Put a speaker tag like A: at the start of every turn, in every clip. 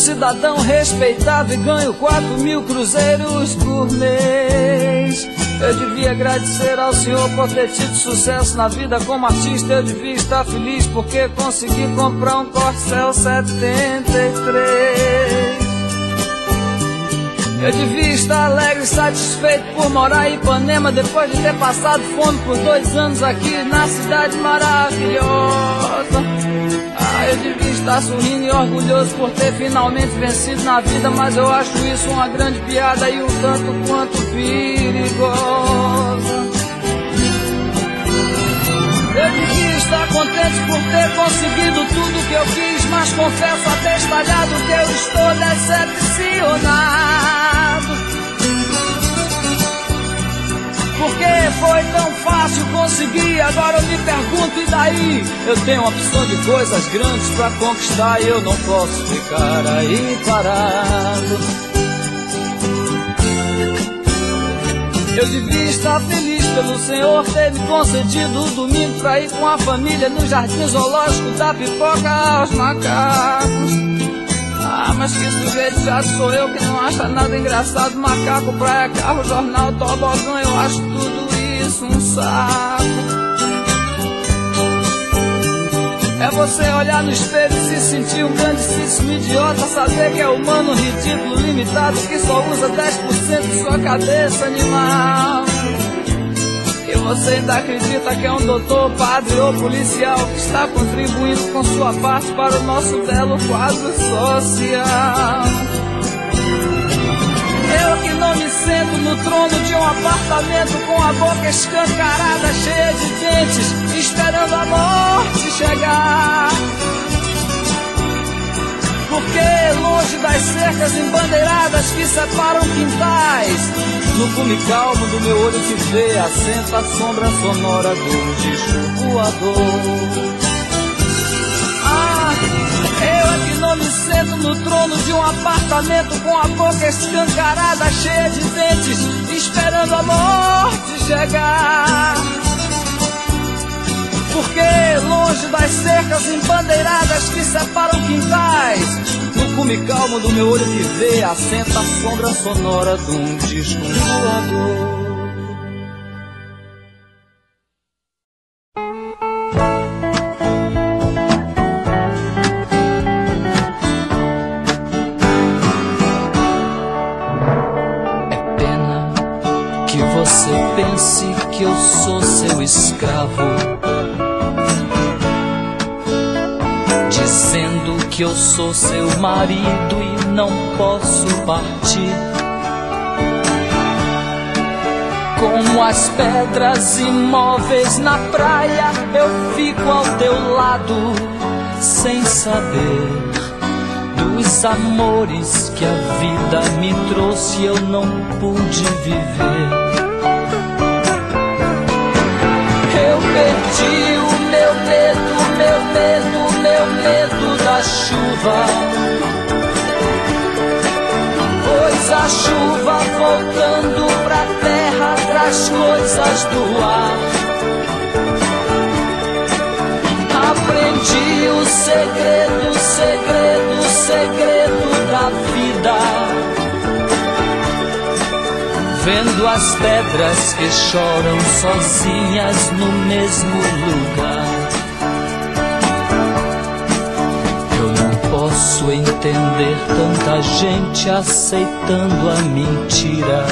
A: cidadão respeitado e ganho 4 mil cruzeiros por mês. Eu devia agradecer ao Senhor por ter tido sucesso na vida como artista. Eu devia estar feliz porque consegui comprar um Corcel 73. Eu devia estar alegre e satisfeito por morar em Ipanema depois de ter passado fome por dois anos aqui na cidade maravilhosa. Eu devia estar sorrindo e orgulhoso por ter finalmente vencido na vida, mas eu acho isso uma grande piada e um tanto quanto perigosa. Eu devia estar contente por ter conseguido tudo que eu quis, mas confesso até estalhado que eu estou decepcionado. Porque foi tão fácil conseguir, agora eu me pergunto, e daí? Eu tenho uma opção de coisas grandes pra conquistar e eu não posso ficar aí parado. Eu devia estar feliz pelo Senhor ter me concedido o domingo pra ir com a família no jardim zoológico da pipoca aos macacos. Ah, mas que sujeito já sou eu que não acha nada engraçado. Macaco, praia, carro, jornal, tobogã, eu acho tudo isso um saco. É você olhar no espelho e se sentir um grandíssimo idiota, saber que é humano, ridículo, limitado, que só usa 10% de sua cabeça animal. E você ainda acredita que é um doutor, padre ou policial que está contribuindo com sua parte para o nosso belo quadro social. Eu que não me sento no trono de um apartamento com a boca escancarada, cheia de dentes, esperando a morte chegar. Porque longe das cercas embandeiradas que separam quintais, no cume calmo do meu olho que vê, assenta a sombra sonora do disco. Ah, eu é que não me sento no trono de um apartamento com a boca escancarada, cheia de dentes, esperando a morte chegar. Porque longe das cercas embandeiradas que separam quintais, no cume calmo do meu olho que vê, assenta a sombra sonora de um disco voador. É pena que você pense que eu sou seu escravo. Que eu sou seu marido e não posso partir. Como as pedras imóveis na praia, eu fico ao teu lado, sem saber dos amores que a vida me trouxe, eu não pude viver. Eu perdi o meu medo, meu medo, é meu medo da chuva. Pois a chuva voltando pra terra traz coisas do ar. Aprendi o segredo, segredo, segredo da vida vendo as pedras que choram sozinhas no mesmo lugar. posso entender tanta gente aceitando a mentira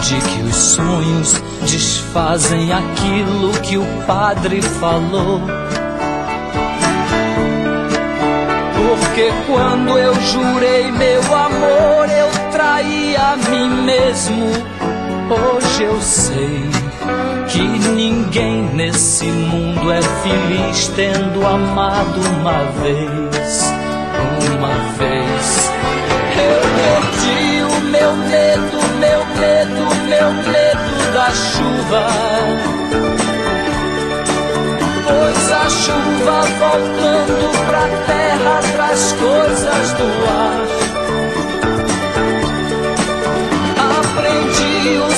A: de que os sonhos desfazem aquilo que o padre falou. Porque quando eu jurei meu amor, eu traí a mim mesmo. Hoje eu sei que ninguém nesse mundo é feliz tendo amado uma vez, uma vez. Eu perdi o meu medo, meu medo, meu medo da chuva. Pois a chuva voltando pra terra traz coisas do ar.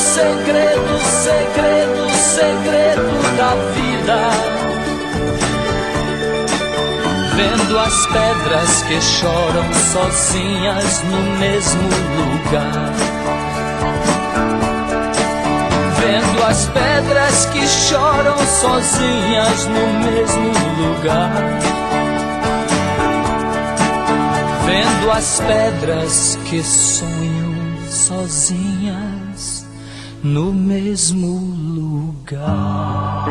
A: segredo, segredo, segredo da vida. Vendo as pedras que choram sozinhas no mesmo lugar. Vendo as pedras que choram sozinhas no mesmo lugar vendo as pedras que sonham sozinhas no mesmo lugar.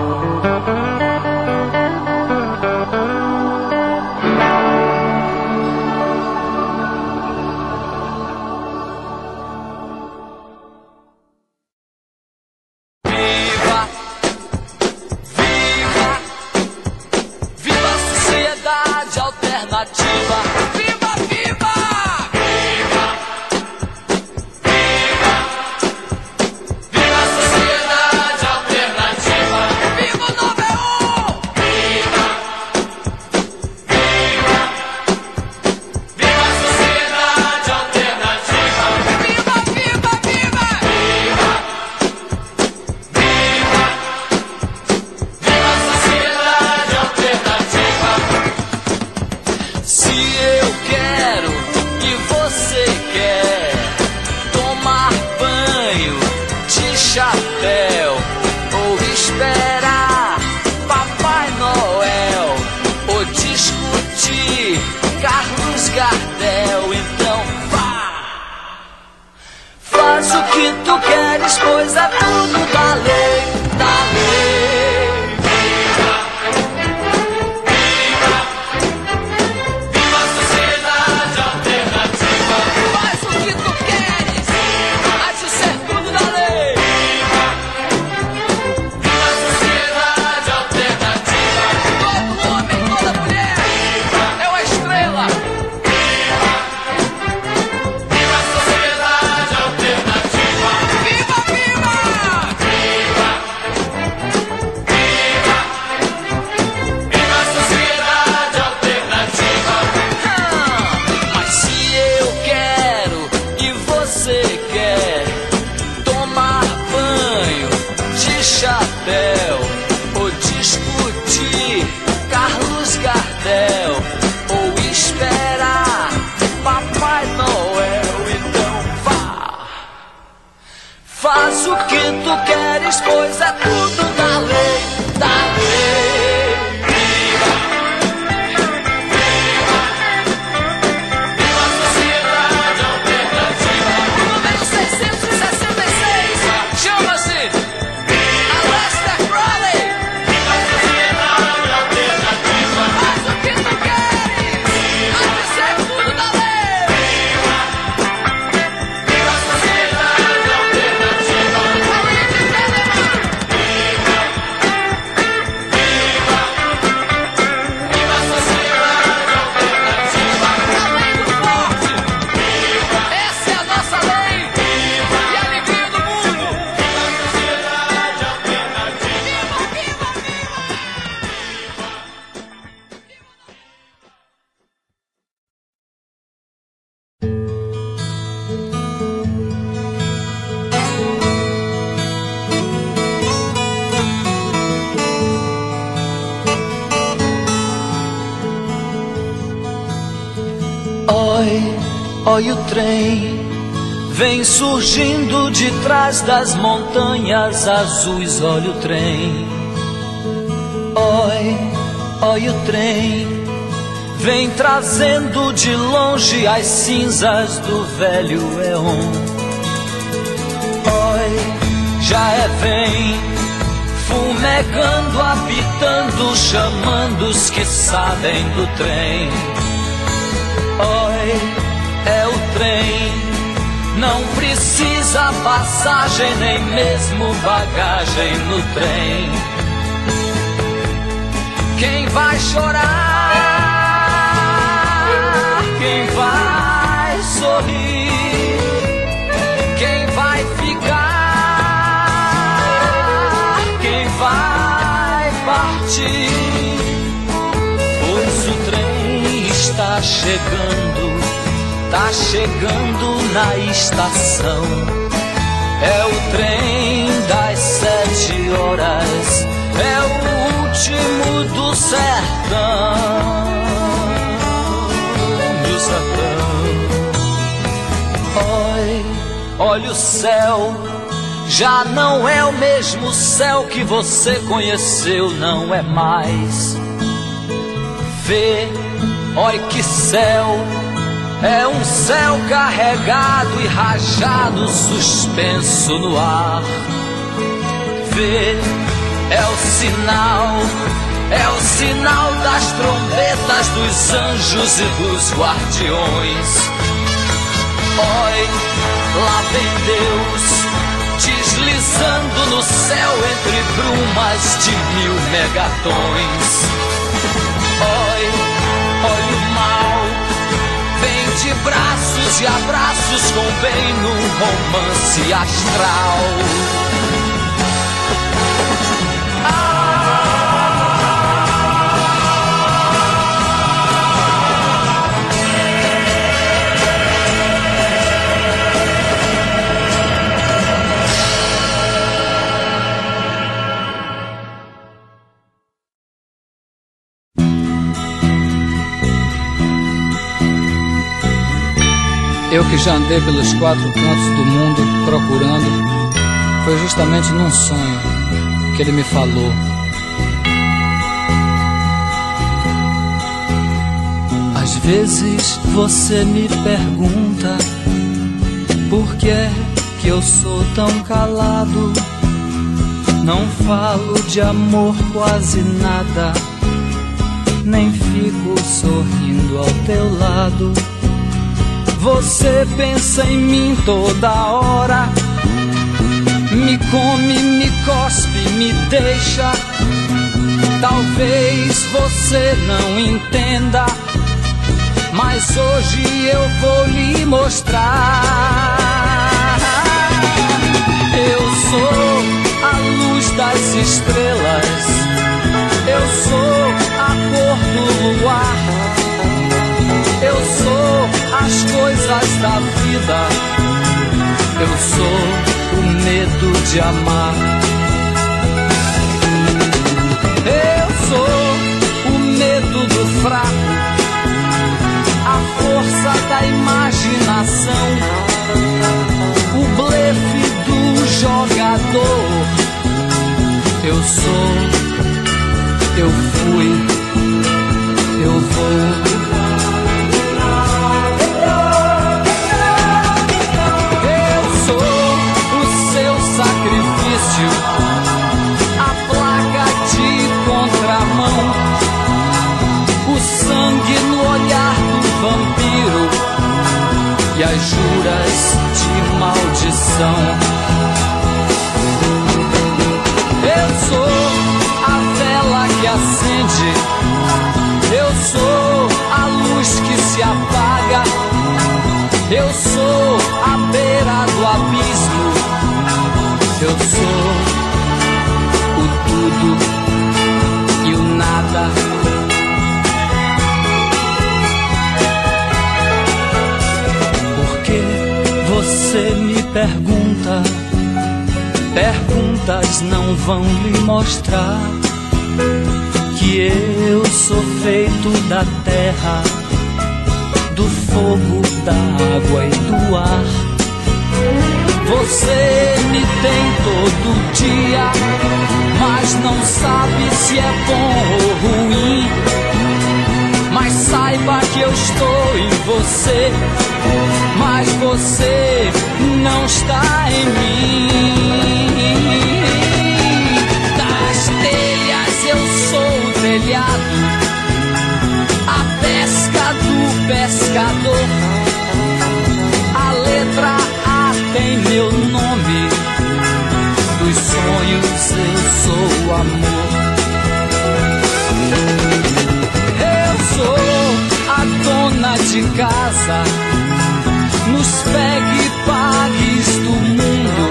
A: De trás das montanhas azuis, olha o trem. Oi, olha o trem. Vem trazendo de longe as cinzas do velho Eon. Oi, já é vem, fumegando, apitando, chamando os que sabem do trem. Oi, é o trem não precisa passagem, nem mesmo bagagem no trem. Quem vai chorar? Quem vai sorrir? Quem vai ficar? Quem vai partir? Pois o trem está chegando tá chegando na estação. É o trem das sete horas, é o último do sertão. Do sertão. Oi, olha o céu. Já não é o mesmo céu que você conheceu, não é mais. Vê, olha que céu é um céu carregado e rajado, suspenso no ar. Vê, é o sinal, é o sinal das trombetas dos anjos e dos guardiões. Oi, lá vem Deus, deslizando no céu entre brumas de mil megatons. Oi, de braços e abraços com bem num romance astral.
B: Eu que já andei pelos quatro cantos do mundo procurando, foi justamente num sonho que ele me falou.
A: Às vezes você me pergunta por que é que eu sou tão calado. Não falo de amor quase nada, nem fico sorrindo ao teu lado. Você pensa em mim toda hora. Me come, me cospe, me deixa. Talvez você não entenda, mas hoje eu vou lhe mostrar. Eu sou a luz das estrelas, eu sou a cor do luar, eu sou as coisas da vida. Eu sou o medo de amar. Eu sou o medo do fraco, a força da imaginação, o blefe do jogador. Eu sou, eu fui, eu vou. Juras de maldição. Eu sou a vela que acende, eu sou a luz que se apaga, eu sou a beira do abismo eu sou o tudo e o nada. Você me pergunta, perguntas não vão lhe mostrar que eu sou feito da terra, do fogo, da água e do ar Você me tem todo dia, mas não sabe se é bom ou ruim. Mas saiba que eu estou em você, mas você não está em mim. Das telhas eu sou o telhado, a pesca do pescador tem meu nome. Dos sonhos eu sou amor. De casa. Nos pegue pagues do mundo.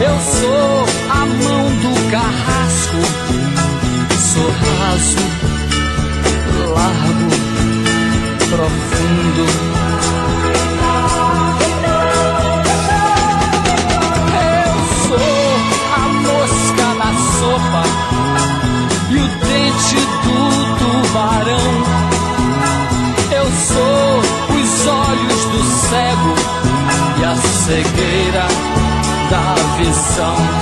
A: Eu sou a mão do carrasco. Sou raso, largo, profundo. Cegueira da visão.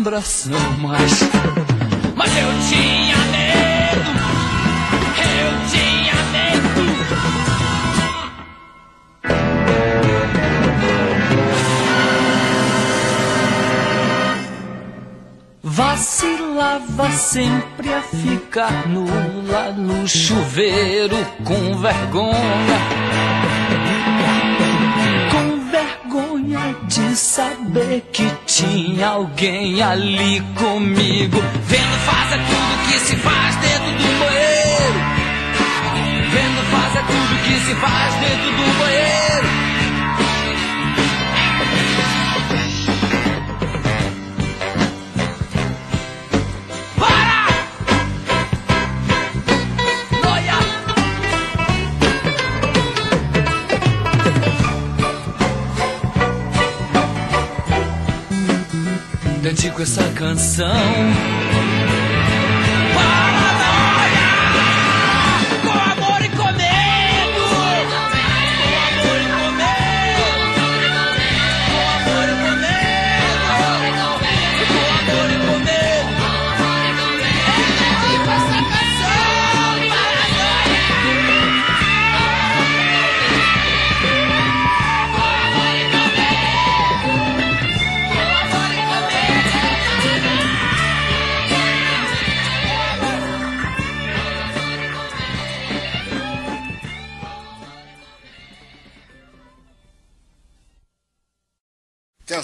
A: assombração, mas. Mas eu tinha medo, eu tinha medo. Vacilava sempre a ficar nula no chuveiro com vergonha, com vergonha. de saber que tinha alguém ali comigo. Vendo faz é tudo que se faz dentro do banheiro. Vendo faz é tudo que se faz dentro do banheiro. dedico essa canção.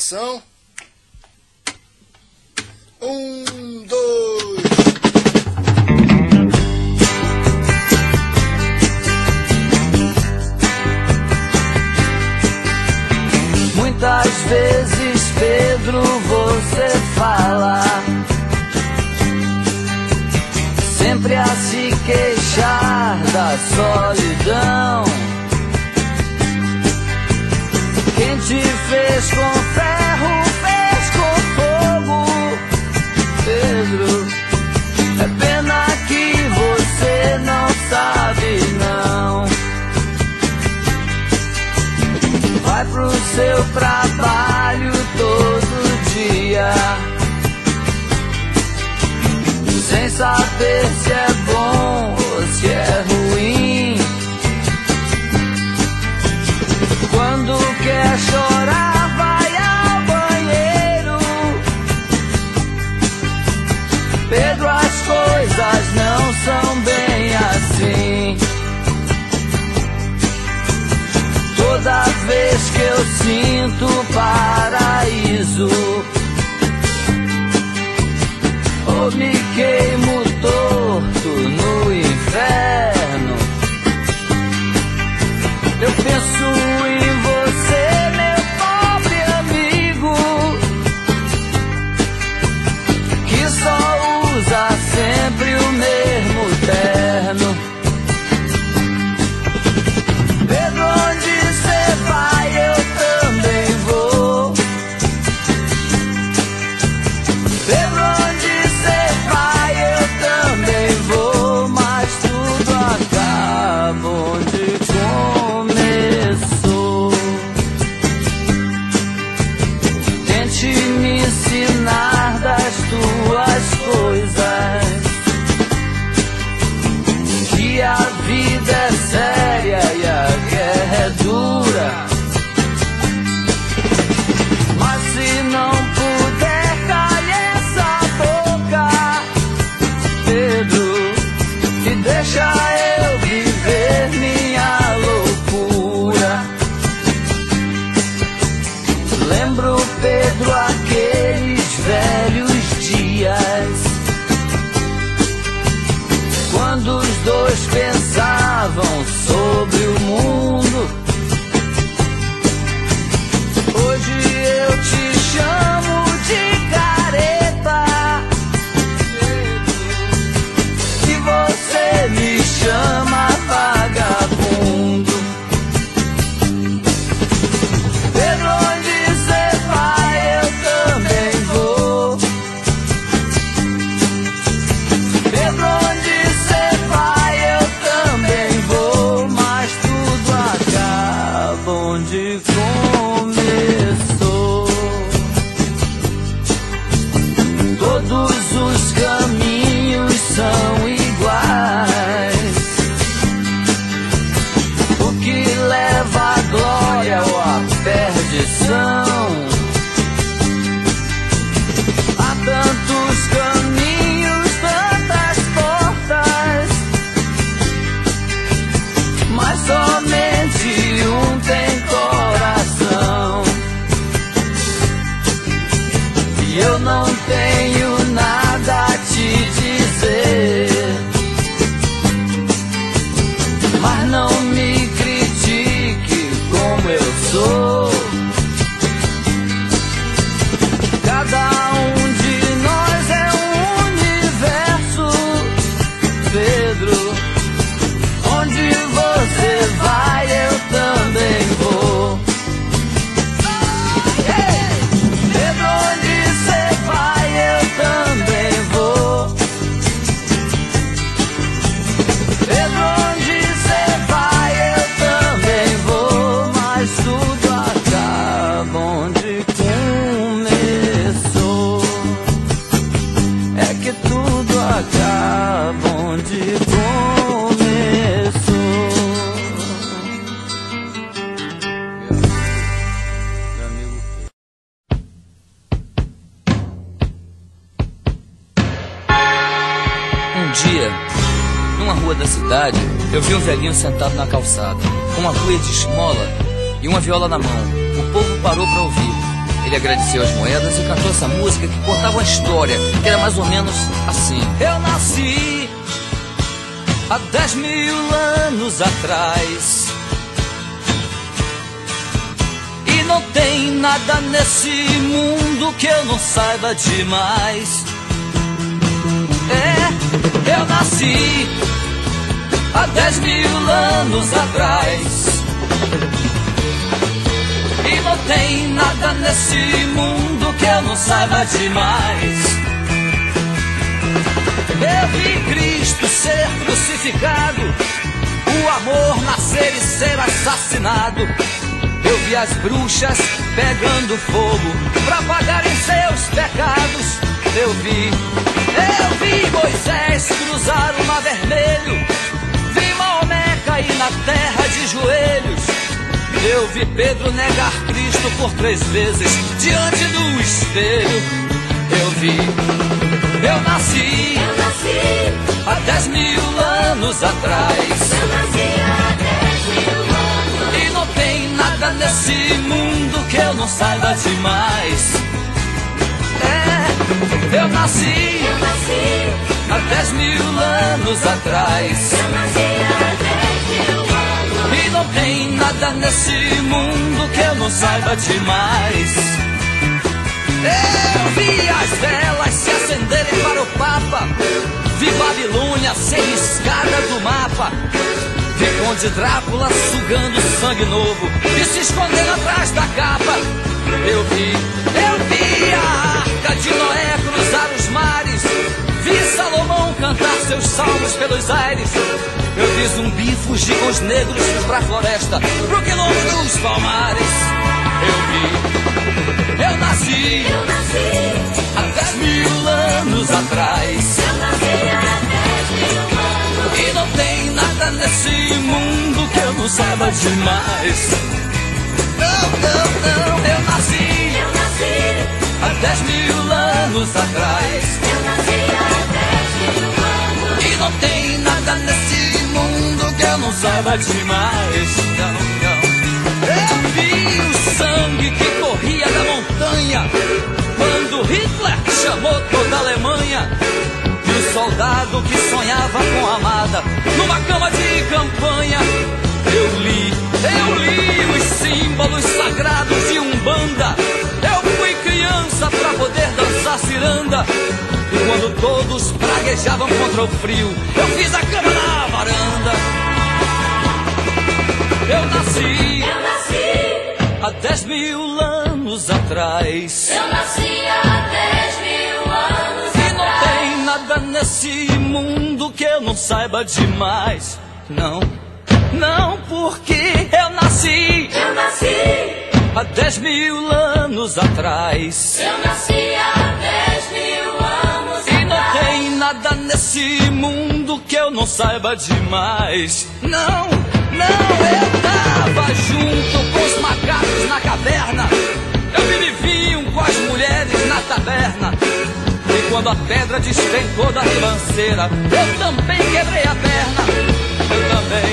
C: atenção.
A: Dois pensavam sobre o mundo. Saiba demais. É, eu nasci há dez mil anos atrás. E não tem nada nesse mundo que eu não saiba demais. Eu vi Cristo ser crucificado, o amor nascer e ser assassinado. As bruxas pegando fogo pra pagarem seus pecados. Eu vi, eu vi Moisés cruzar o mar vermelho. Vi Maomé cair na terra de joelhos. Eu vi Pedro negar Cristo por três vezes diante do espelho. Eu vi, eu nasci,
D: Eu nasci,
A: há dez mil anos atrás.
D: eu nasci há dez mil anos.
A: E não tem nada nesse mundo que eu não saiba demais. É, eu nasci
D: Eu nasci,
A: há dez mil anos atrás.
D: eu nasci há dez mil anos.
A: E não tem nada nesse mundo que eu não saiba demais. Eu vi as velas se acenderem para o Papa. Vi Babilônia ser riscada do mapa. Vi Conde Drácula sugando sangue novo e se escondendo atrás da capa. Eu vi, eu vi a arca de Noé cruzar os mares. Vi Salomão cantar seus salmos pelos aires. Eu vi zumbi fugir com os negros pra floresta, pro quilombo dos palmares. Eu vi, eu nasci
E: Eu nasci,
A: há dez mil anos atrás.
E: eu nasci
A: não tem nada nesse mundo que eu não saiba demais. Não, não, não, eu nasci
E: Eu nasci,
A: há dez mil anos atrás.
E: eu nasci há dez mil anos.
A: E não tem nada nesse mundo que eu não saiba demais. Não, não. Eu vi o sangue que corria da montanha quando Hitler chamou toda a Alemanha soldado que sonhava com a amada numa cama de campanha. Eu li, eu li os símbolos sagrados de Umbanda. Eu fui criança pra poder dançar ciranda. E quando todos praguejavam contra o frio, eu fiz a cama na varanda. Eu nasci,
E: eu nasci
A: há 10 mil anos atrás.
E: Eu nasci há
A: 10 nada nesse mundo que eu não saiba demais. Não, não, porque eu nasci
E: Eu nasci,
A: há dez mil anos atrás.
E: eu nasci há dez mil anos
A: E não
E: atrás.
A: tem nada nesse mundo que eu não saiba demais. Não, não, eu tava junto com os macacos na caverna. Eu vinho com as mulheres na taberna. Quando a pedra despencou da ribanceira, eu também quebrei a perna. Eu também.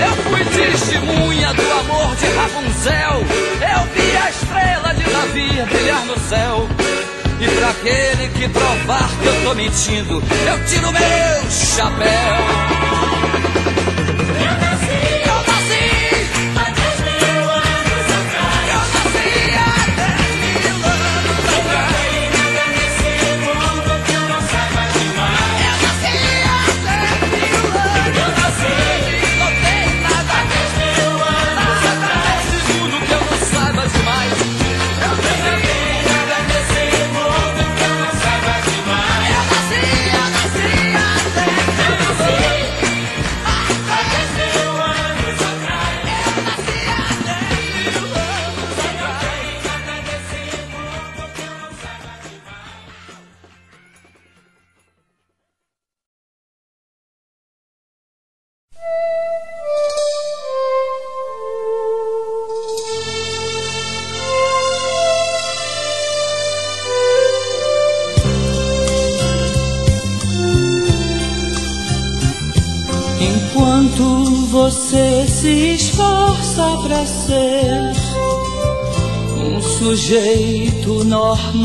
A: Eu fui testemunha do amor de Rapunzel. Eu vi a estrela de Davi brilhar no céu. E pra aquele que provar que eu tô mentindo, eu tiro meu chapéu.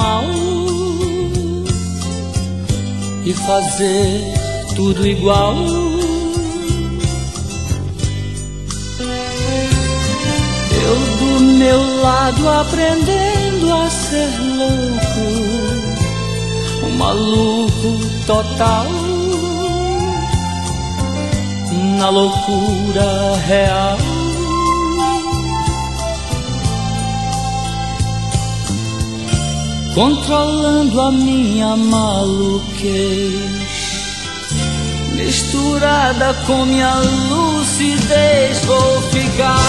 F: Normal e fazer tudo igual. Eu do meu lado aprendendo a ser louco, um maluco total na loucura real. Controlando a minha maluquez, misturada com minha lucidez, vou ficar,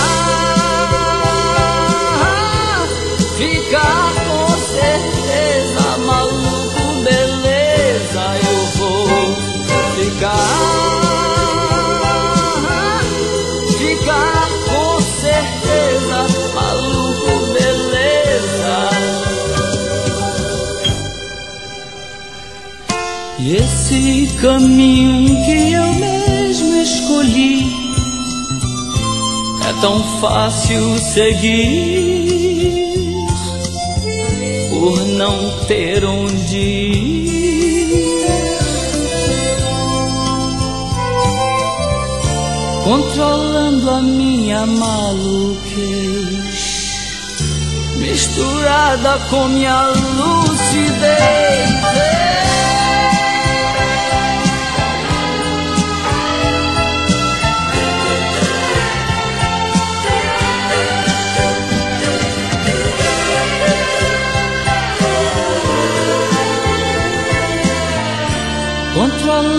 F: ficar com certeza, maluco, beleza, eu vou ficar. E esse caminho que eu mesmo escolhi é tão fácil seguir por não ter onde ir. controlando a minha maluquez,
A: misturada com minha lucidez.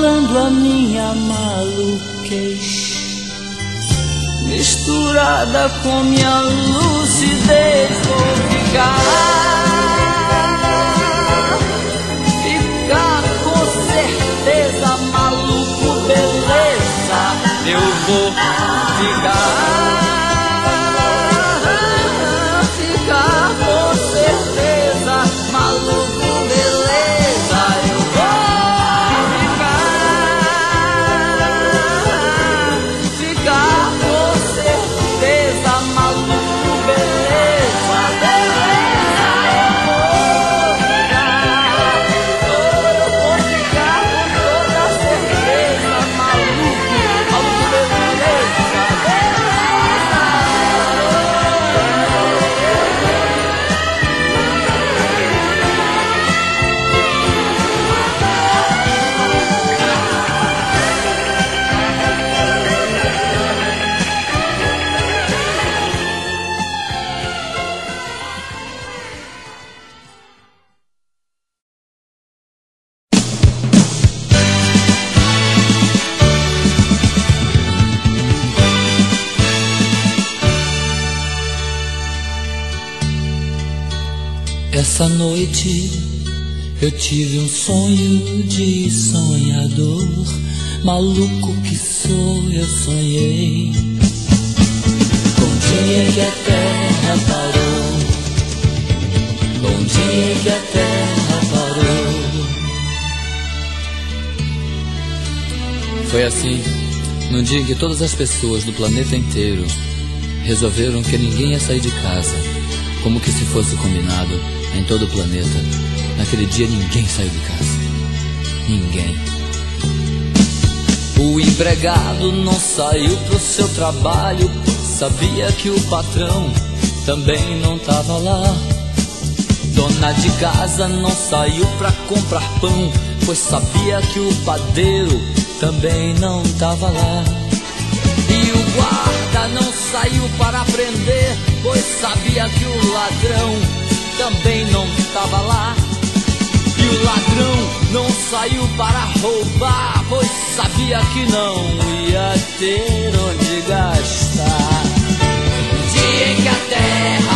A: A minha maluquez, misturada com minha lucidez, vou ficar, ficar com certeza, maluco, beleza, eu vou ficar. Noite eu tive um sonho de sonhador, maluco que sou, eu sonhei. Bom dia que a terra parou, bom dia que a terra parou.
B: Foi assim, num dia em que todas as pessoas do planeta inteiro resolveram que ninguém ia sair de casa, como que se fosse combinado em todo o planeta. Naquele dia ninguém saiu de casa. Ninguém.
A: O empregado não saiu pro seu trabalho, sabia que o patrão também não tava lá. Dona de casa não saiu pra comprar pão, pois sabia que o padeiro também não tava lá. E o guarda não saiu para prender, pois sabia que o ladrão também não estava lá. E o ladrão não saiu para roubar, pois sabia que não ia ter onde gastar. Dia em que a terra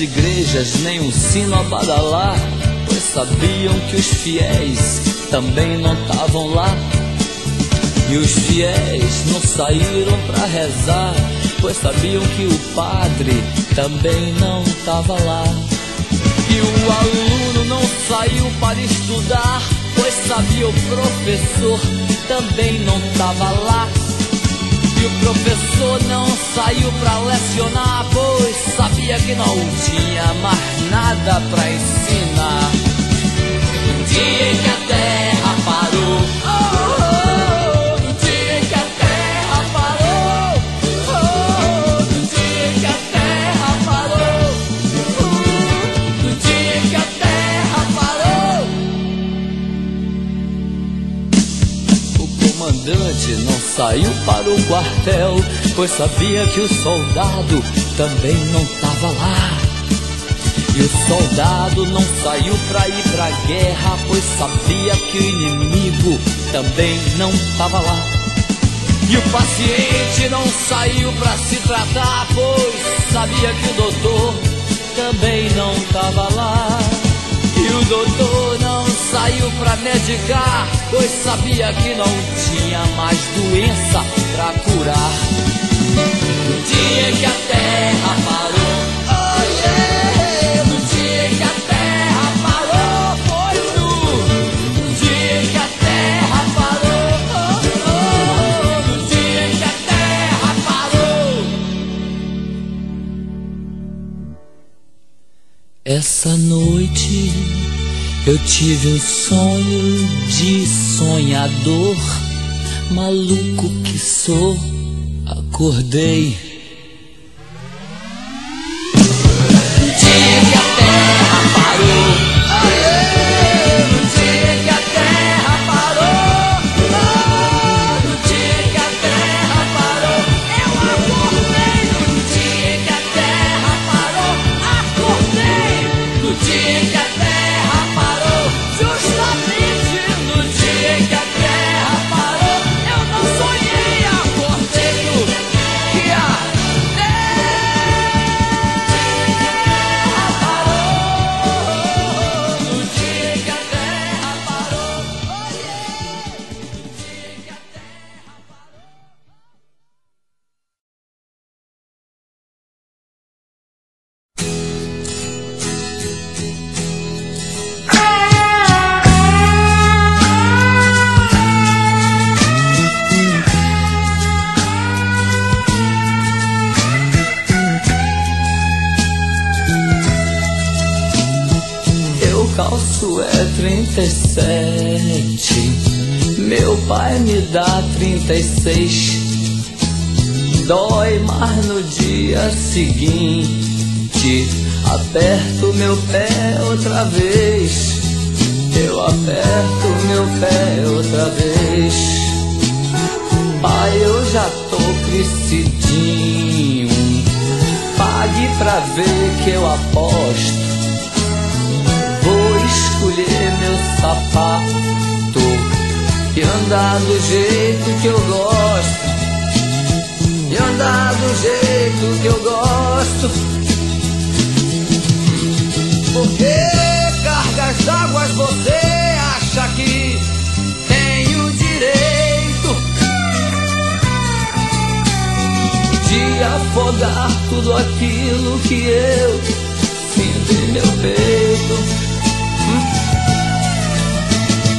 A: igrejas nem um sino a badalar, pois sabiam que os fiéis também não estavam lá. E os fiéis não saíram para rezar, pois sabiam que o padre também não estava lá. E o aluno não saiu para estudar, pois sabia o professor também não estava lá. E o professor não saiu pra lecionar, pois sabia que não tinha mais nada pra ensinar. No dia em que a terra parou, oh, saiu para o quartel, pois sabia que o soldado também não tava lá. E o soldado não saiu pra ir pra guerra, pois sabia que o inimigo também não tava lá. E o paciente não saiu pra se tratar, pois sabia que o doutor também não tava lá. E o doutor saiu pra medicar, pois sabia que não tinha mais doença eu tive um sonho de sonhador, maluco que sou, acordei Mais no dia seguinte. Aperto meu pé outra vez. Eu aperto meu pé outra vez. Pai, eu já tô crescidinho. Pague pra ver que eu aposto escolher meu sapato e andar do jeito que eu gosto. Andar do jeito que eu gosto. Porque cargas d'águas você acha que tem o direito de afogar tudo aquilo que eu sinto em meu peito?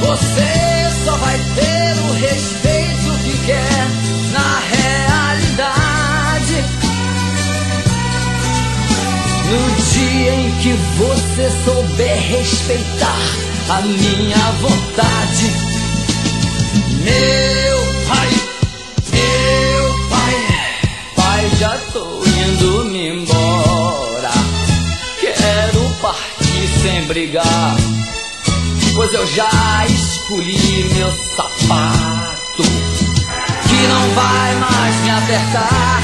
A: Você só vai ter o respeito que quer na realidade. No dia em que você souber respeitar a minha vontade, meu pai, meu pai, pai, já tô indo me embora. Quero partir sem brigar pois eu já escolhi meu sapato que não vai mais me apertar,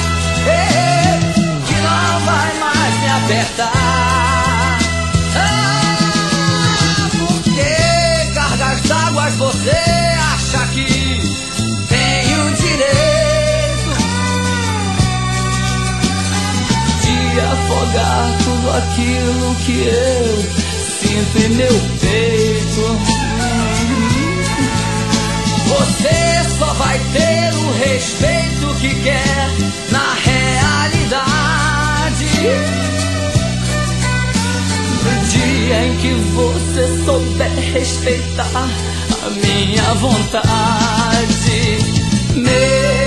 A: apertar. Ah, porque cargas d'águas você acha que tem o direito de afogar tudo aquilo que eu sinto em meu peito. Você só vai ter o respeito que quer na realidade. Dia em que você souber respeitar a minha vontade, meu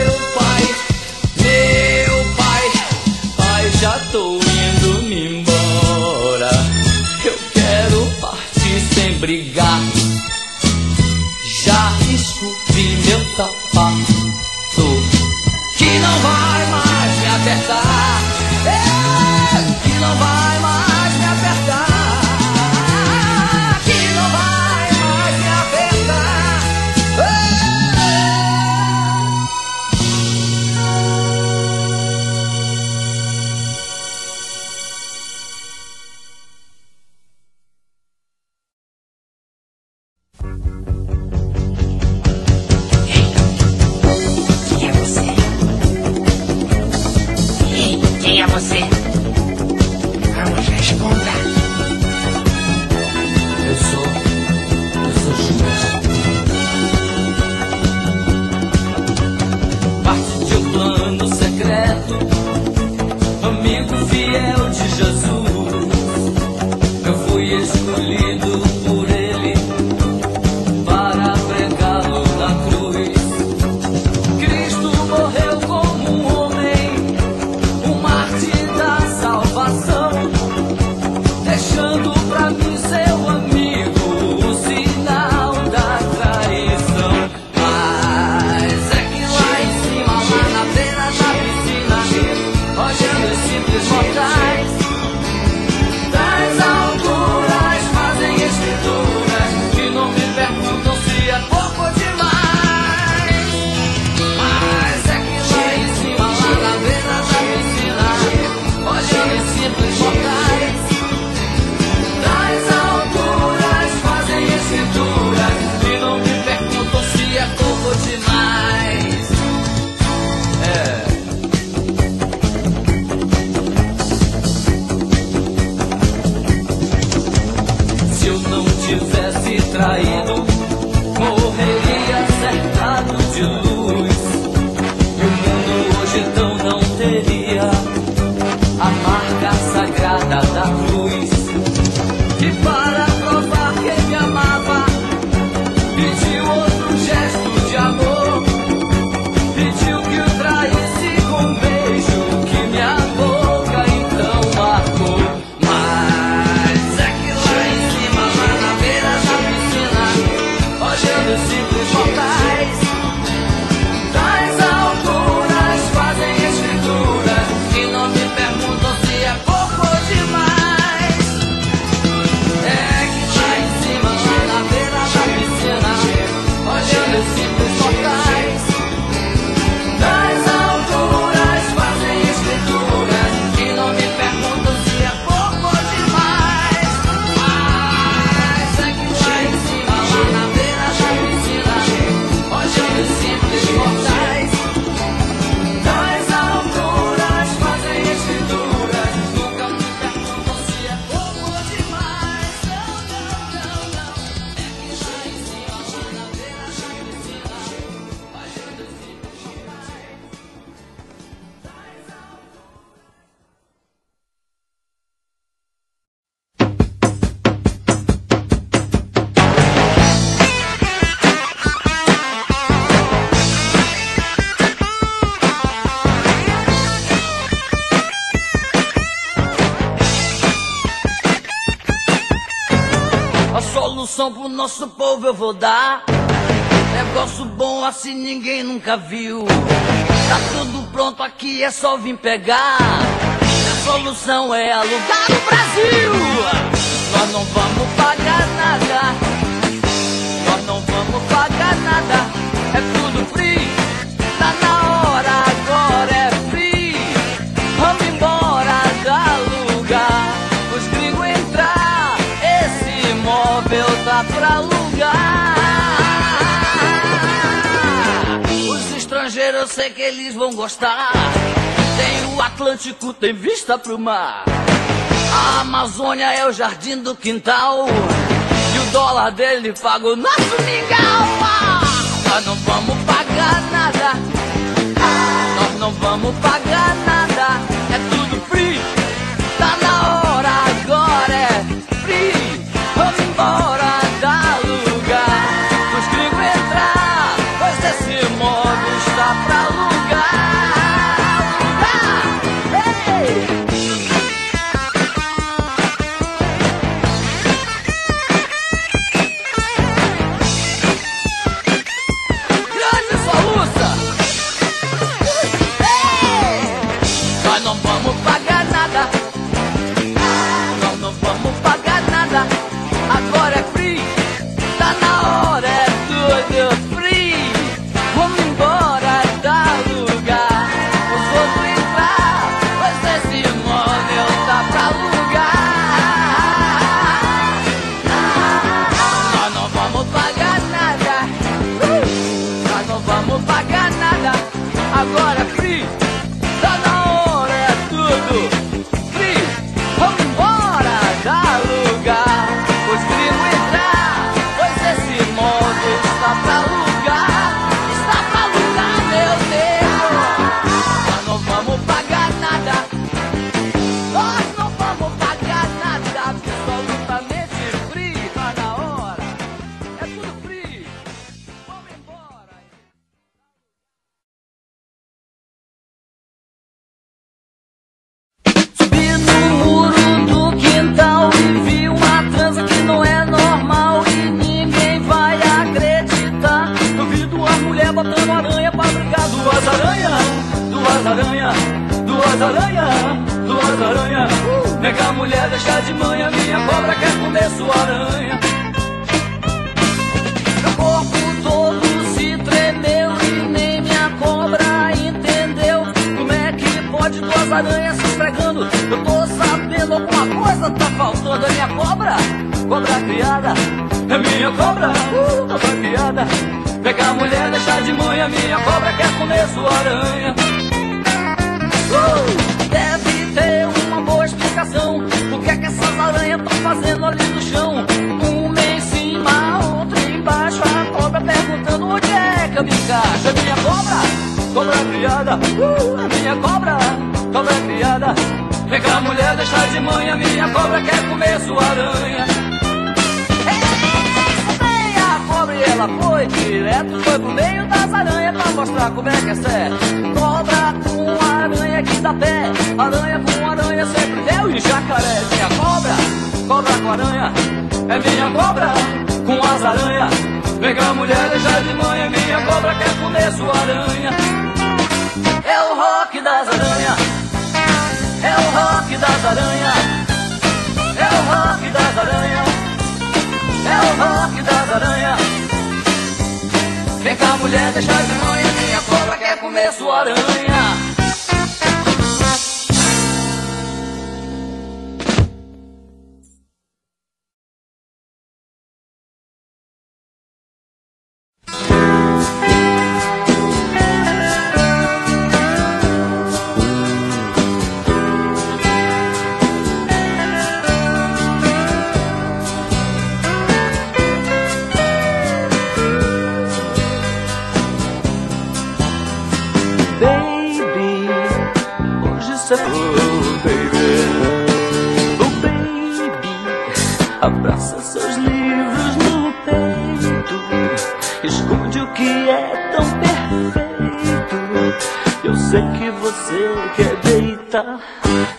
A: nosso povo eu vou dar. Negócio bom assim ninguém nunca viu. Tá tudo pronto aqui, é só vir pegar. A solução é alugar o Brasil. Nós não vamos pagar nada. Nós não vamos pagar nada. É tudo free. Tá na eu sei que eles vão gostar. Tem o Atlântico, tem vista pro mar. A Amazônia é o jardim do quintal. E o dólar dele paga o nosso mingau. Ah, nós não vamos pagar nada. Ah, nós não vamos pagar nada. aranha, duas aranha, duas aranha. Uh! Vem cá, mulher, deixa de manhã, minha cobra quer comer sua aranha. Meu corpo todo se tremeu e nem minha cobra entendeu. Como é que pode duas aranhas se esfregando? Eu tô sabendo alguma coisa, tá faltando a minha cobra, cobra criada. É minha cobra, uh, cobra criada. Pega a mulher, deixa de manhã, minha cobra quer comer sua aranha. Uh! Deve ter uma boa explicação. O que é que essas aranhas estão fazendo ali no chão? Uma em cima, outra embaixo. A cobra perguntando onde é que eu me encaixo. É minha cobra, cobra é criada. Uh! É minha cobra, cobra é criada. Vem a mulher, deixa de manhã. Minha cobra quer comer sua aranha e ela foi direto, foi pro meio das aranhas pra mostrar como é que é certo. Cobra com aranha que dá pé, aranha com aranha sempre deu e jacaré. Vem a cobra, cobra com aranha, é minha cobra com as aranhas. Vem cá, mulher, deixa de manhã, minha cobra quer comer sua aranha. É o rock das aranhas, é o rock das aranhas, é o rock das aranhas, é o rock das aranhas. Mulher, deixa de manhã, minha cobra quer comer sua aranha.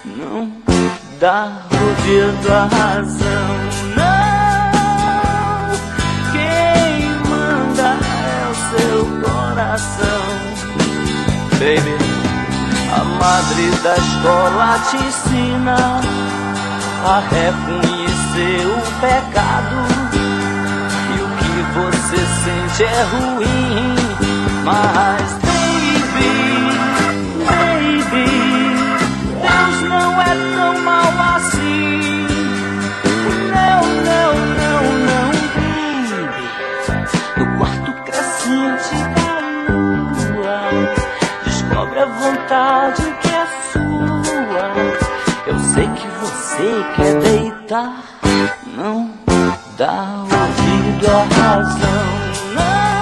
A: Não dá ouvido à razão, não. Quem manda é o seu coração baby. A madre da escola te ensina a reconhecer o pecado. E o que você sente é ruim, mas vontade que é sua. Eu sei que você quer deitar, não dá ouvido à razão. Não,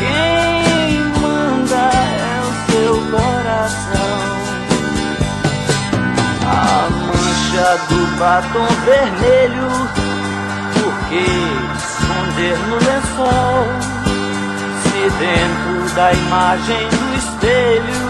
A: quem manda é o seu coração. A mancha do batom vermelho, por que esconder no lençol? Se dentro da imagem do espelho.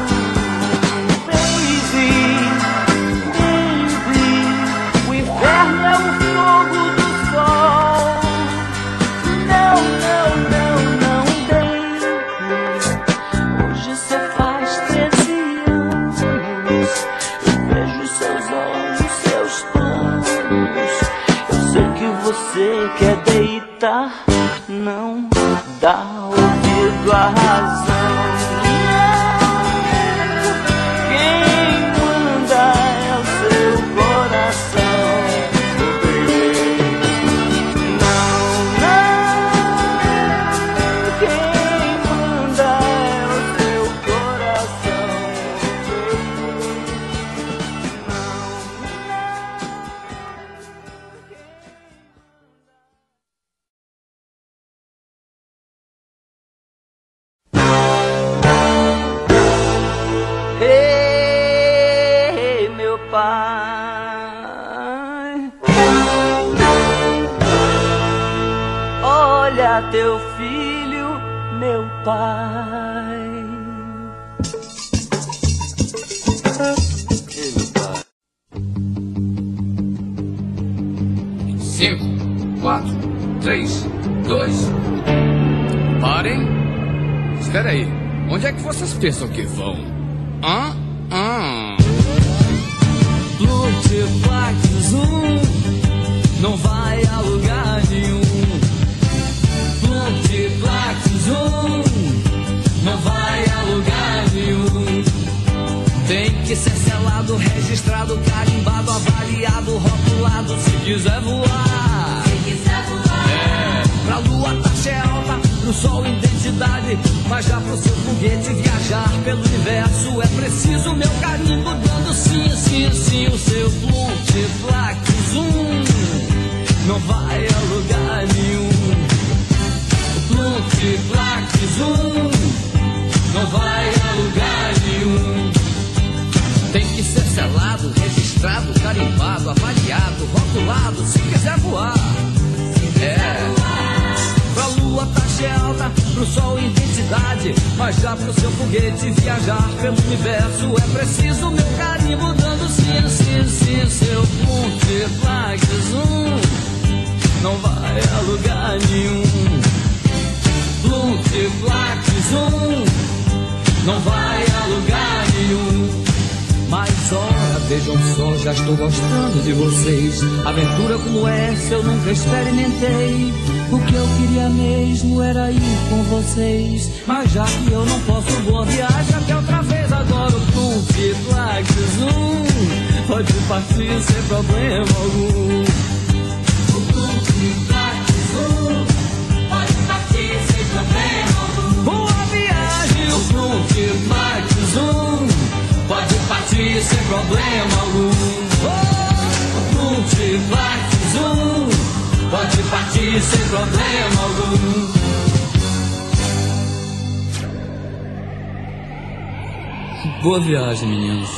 A: Boa viagem, meninos.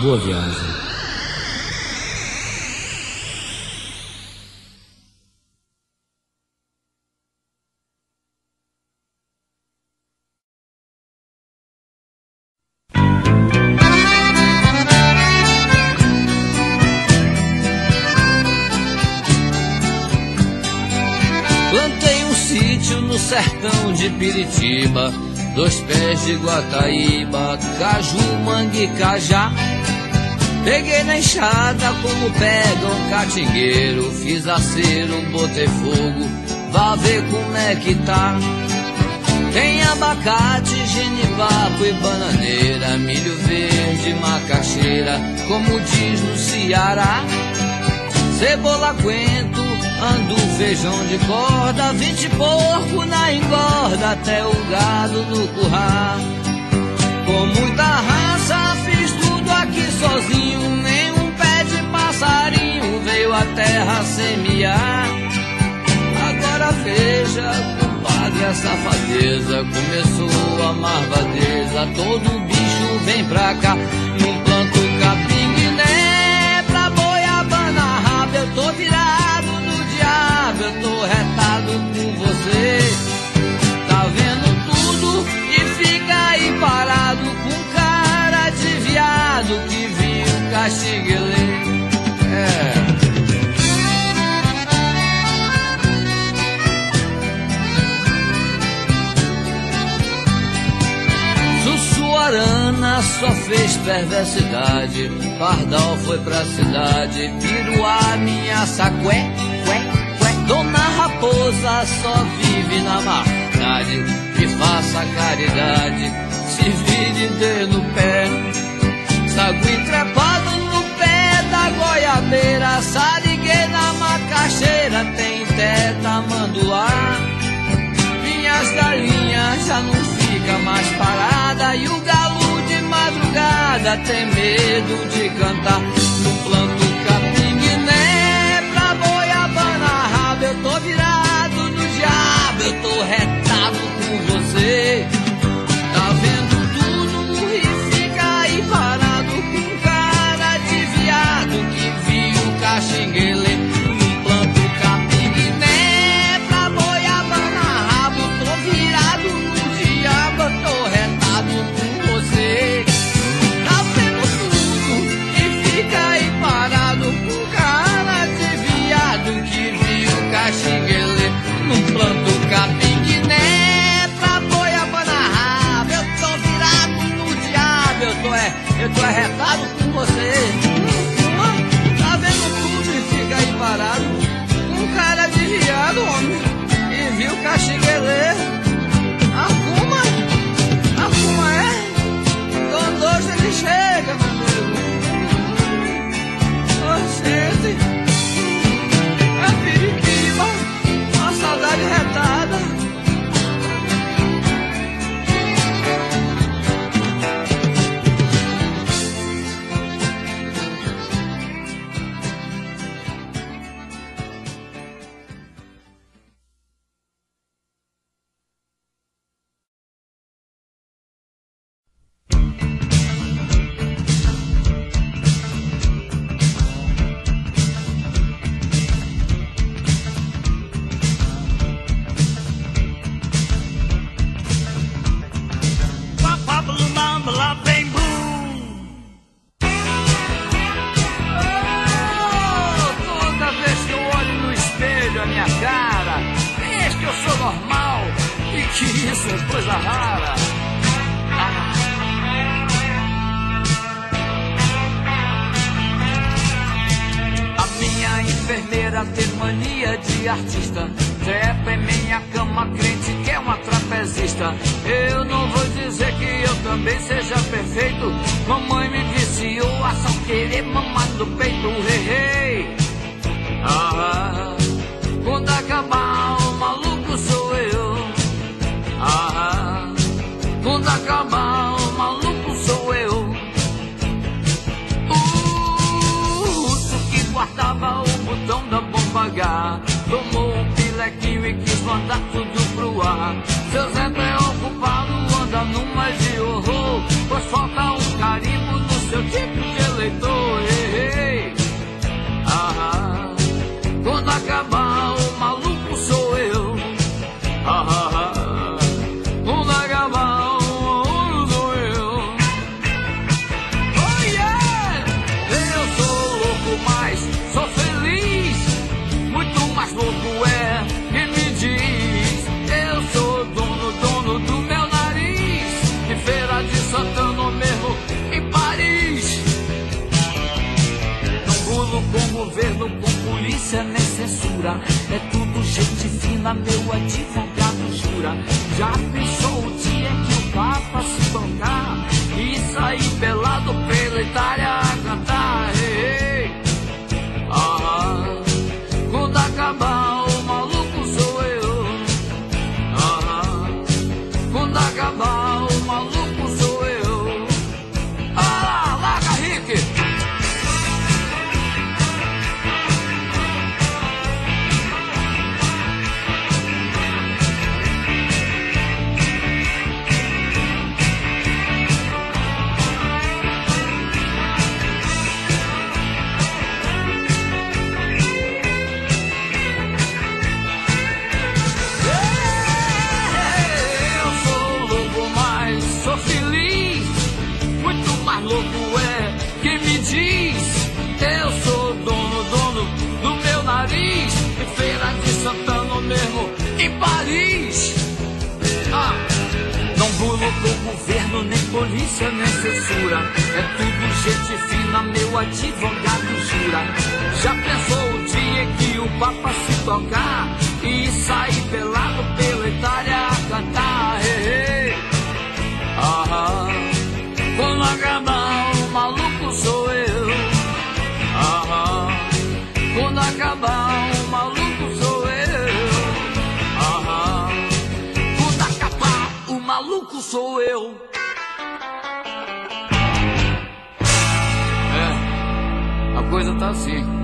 A: Boa viagem. Plantei um sítio no sertão de Piritiba, dois pés de Guataíba, caju, mangue, cajá. Peguei na enxada como pega um catingueiro, fiz acero, botei fogo, vá ver como é que tá. Tem abacate, genipapo e bananeira, milho verde, macaxeira, como diz no Ceará. Cebola, coentro, ando feijão de corda, vinte porco na engorda, até o gado no curral. Com muita raça fiz tudo aqui sozinho, nem um pé de passarinho veio à terra semear. Agora veja, compadre, a safadeza começou a marvadeza, todo bicho vem pra cá, não planto capim eu tô virado no diabo, eu tô retado com você. Tá vendo tudo e fica aí parado com cara de viado que viu castiguele. Só fez perversidade. Pardal foi pra cidade. Piruá, minha sacué, cué, cué. Dona Raposa só vive na maldade. Que faça caridade, se vire dê no pé. Sagui trepado no pé da goiabeira. Sariguei na macaxeira, tem teta manduá. Minhas galinhas já não fica mais parada e o galo de madrugada tem medo de cantar. No planto capim guiné pra boiabana raba eu tô virado no diabo eu tô retado com você a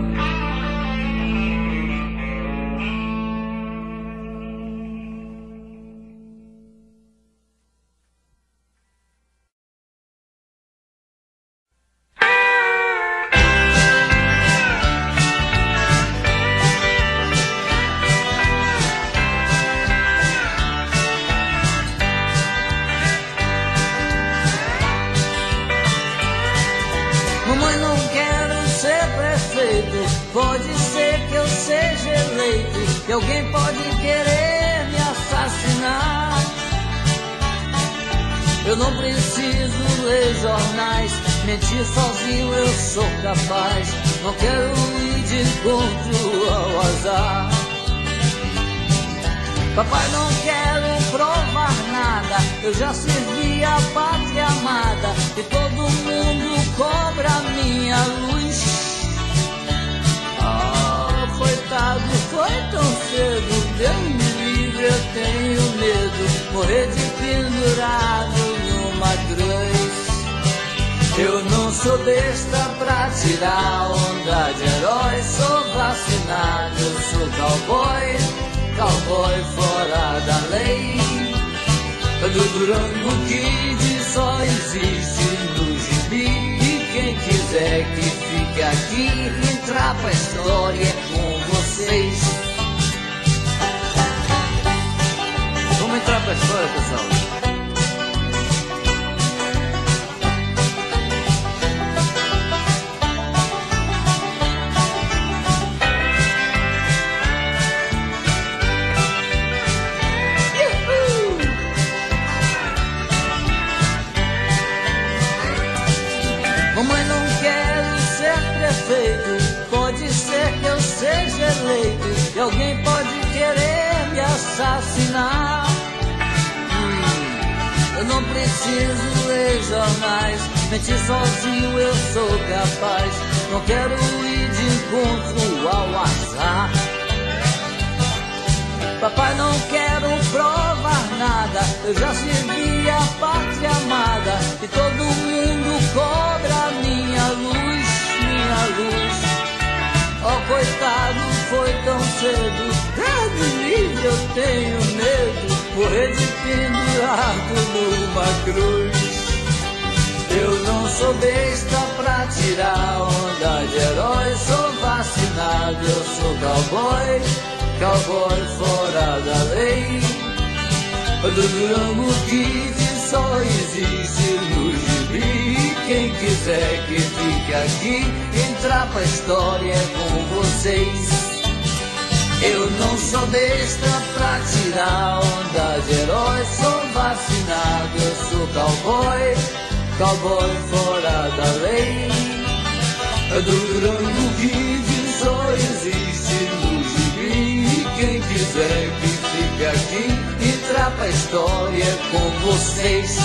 G: cowboy, cowboy fora da lei. Do ramo que só existe no quem quiser que fique aqui e trapa a história com vocês.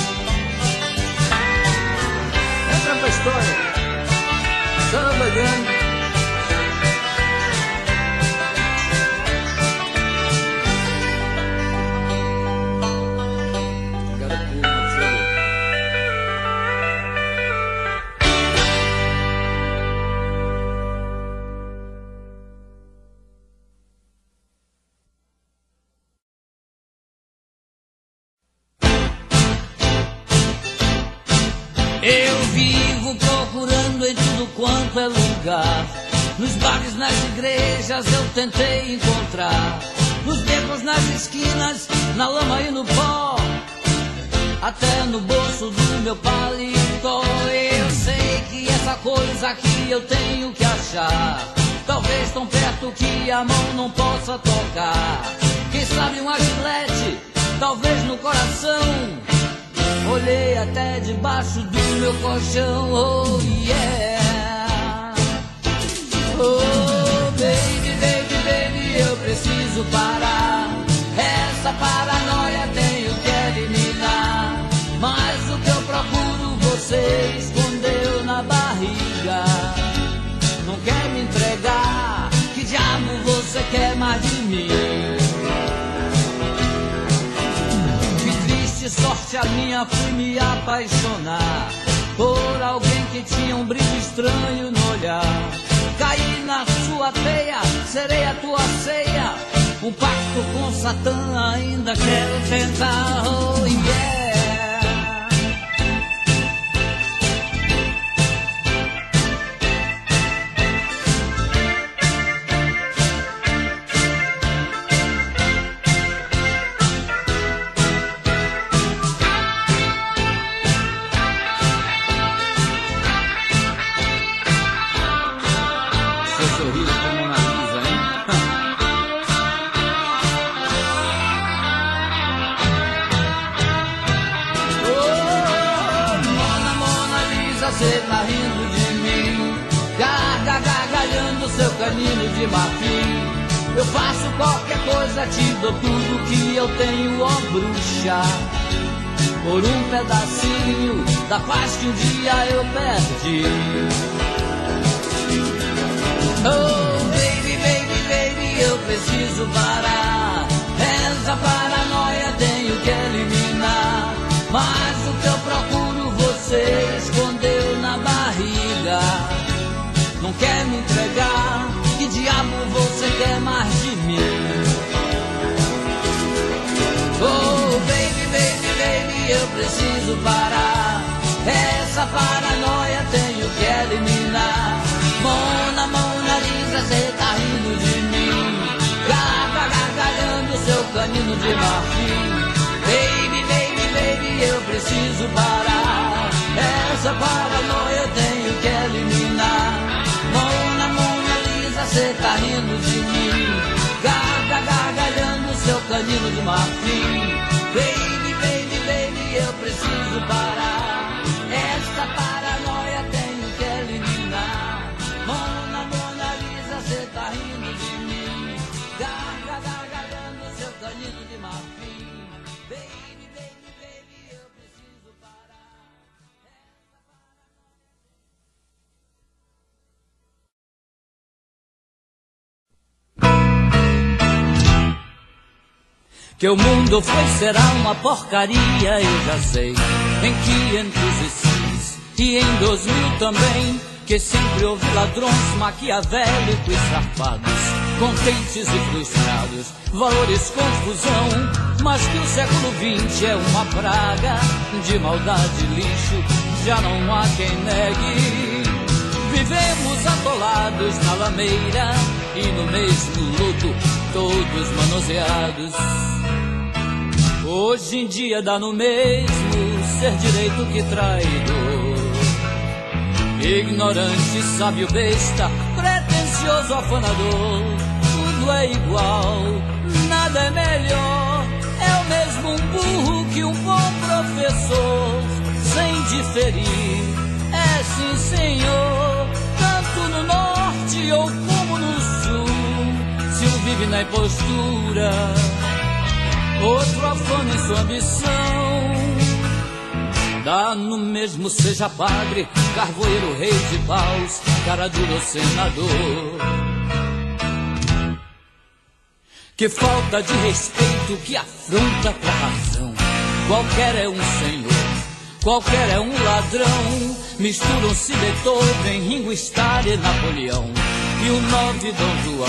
G: Entra pra história. Samba grande.
A: Igrejas eu tentei encontrar. Nos becos, nas esquinas, na lama e no pó. Até no bolso do meu paletó. Eu sei que essa coisa aqui eu tenho que achar. Talvez tão perto que a mão não possa tocar. Quem sabe uma gilete, talvez no coração. Olhei até debaixo do meu colchão, oh yeah. Oh baby, baby, baby, eu preciso parar. Essa paranoia tenho que eliminar. Mas o que eu procuro você escondeu na barriga. Não quer me entregar? Que diabo você quer mais de mim? sorte a minha fui me apaixonar por alguém que tinha um brilho estranho no olhar. Caí na sua teia, serei a tua ceia. Um pacto com Satã ainda quero tentar. Oh yeah. Eu faço qualquer coisa, te dou tudo que eu tenho, ó bruxa. Por um pedacinho da paz que um dia eu perdi. Oh, baby, baby, baby, eu preciso parar. Essa paranoia tenho que eliminar. Mas o que eu procuro você escondeu eu preciso parar. Essa paranoia tenho que eliminar. Mona, Mona Lisa, cê tá rindo de mim. Garga, gargalhando seu canino de marfim. Baby, baby, baby, eu preciso parar. Essa paranoia tenho que eliminar você tá rindo de mim. Garga, gargalhando seu canino de marfim. Que o mundo foi será uma porcaria, eu já sei. Em 506 e em 2000 também. Que sempre houve ladrões maquiavélicos e safados, contentes e frustrados, valores confusão. Mas que o século XX é uma praga de maldade e lixo, já não há quem negue. Vivemos atolados na lameira e no mesmo luto, todos manuseados. Hoje em dia dá no mesmo ser direito que traidor. Ignorante, sábio, besta, pretensioso, afanador. Tudo é igual, nada é melhor. É o mesmo um burro que um bom professor, sem diferir. É sim, senhor, tanto no norte ou como no sul. Se um vive na impostura outro afana em sua ambição. Dá no mesmo, seja padre, carvoeiro, rei de paus, cara duro senador. Que falta de respeito, que afronta pra razão. Qualquer é um senhor, qualquer é um ladrão. Misturam-se Beethoven, Ringo Starr e Napoleão. E o nove Dom João,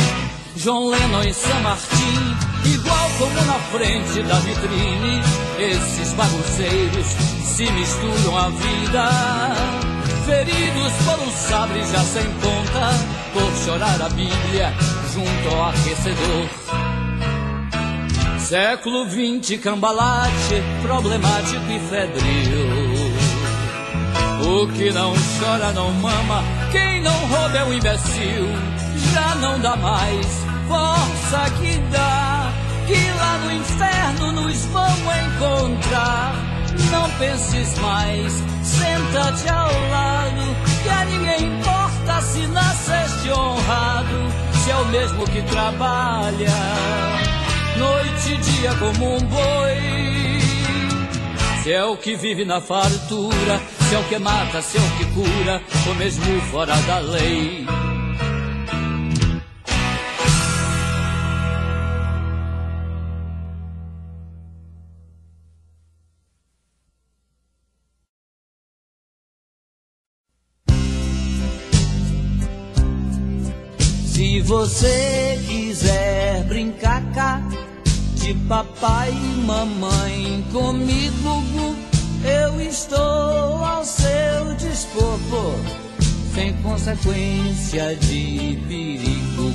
A: João Lennon e San Martin igual como na frente da vitrine. Esses bagunceiros se misturam à vida. Feridos por um sabre já sem ponta, por chorar a Bíblia junto ao aquecedor. Século XX, cambalate, problemático e febril. O que não chora não mama, quem não rouba é um imbecil. Já não dá mais força que dá, que lá no inferno nos vão encontrar. Não penses mais, senta-te ao lado, que a ninguém importa se nasceste honrado, se é o mesmo que trabalha, noite e dia como um boi. Se é o que vive na fartura, se é o que mata, se é o que cura, ou mesmo fora da lei. Você quiser brincar cá de papai e mamãe comigo, eu estou ao seu dispor, sem consequência de perigo.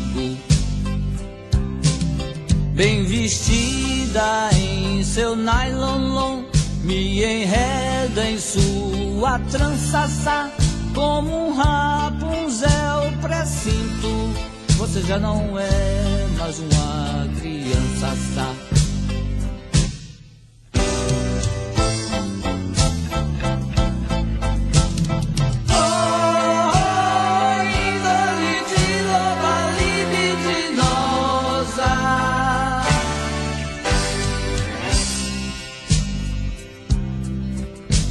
A: Bem vestida em seu nylon long, me enreda em sua trança, como um Rapunzel precinto. Você já não é mais uma criança, sá.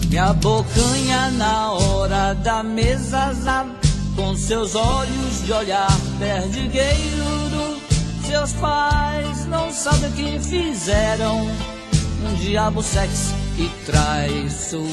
A: Minha bocanha na hora da mesa, zá, com seus olhos de olhar perdigueiro. Seus pais não sabem o que fizeram. Um diabo sexy e traiçoeiro.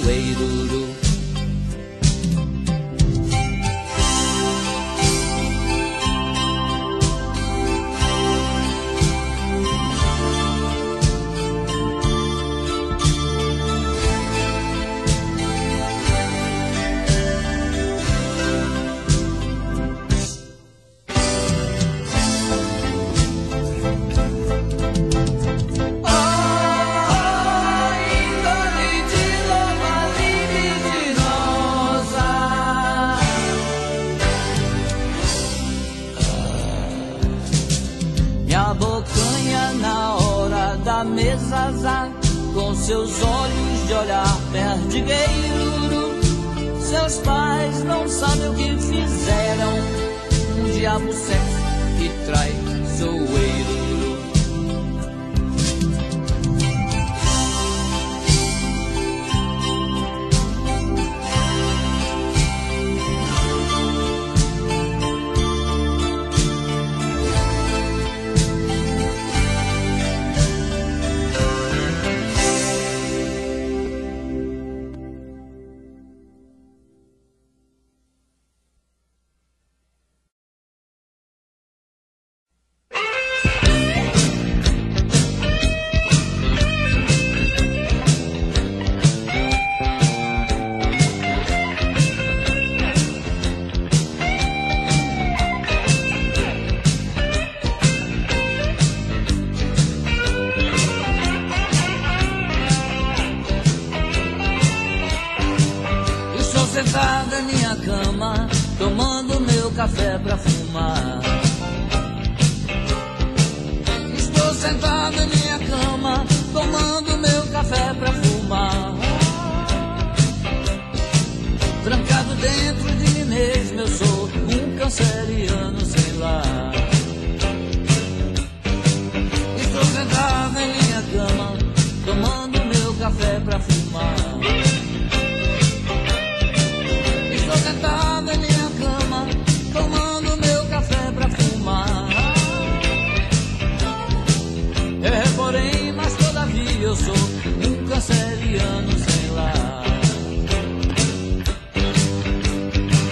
A: Eu sou um canceriano sem lar.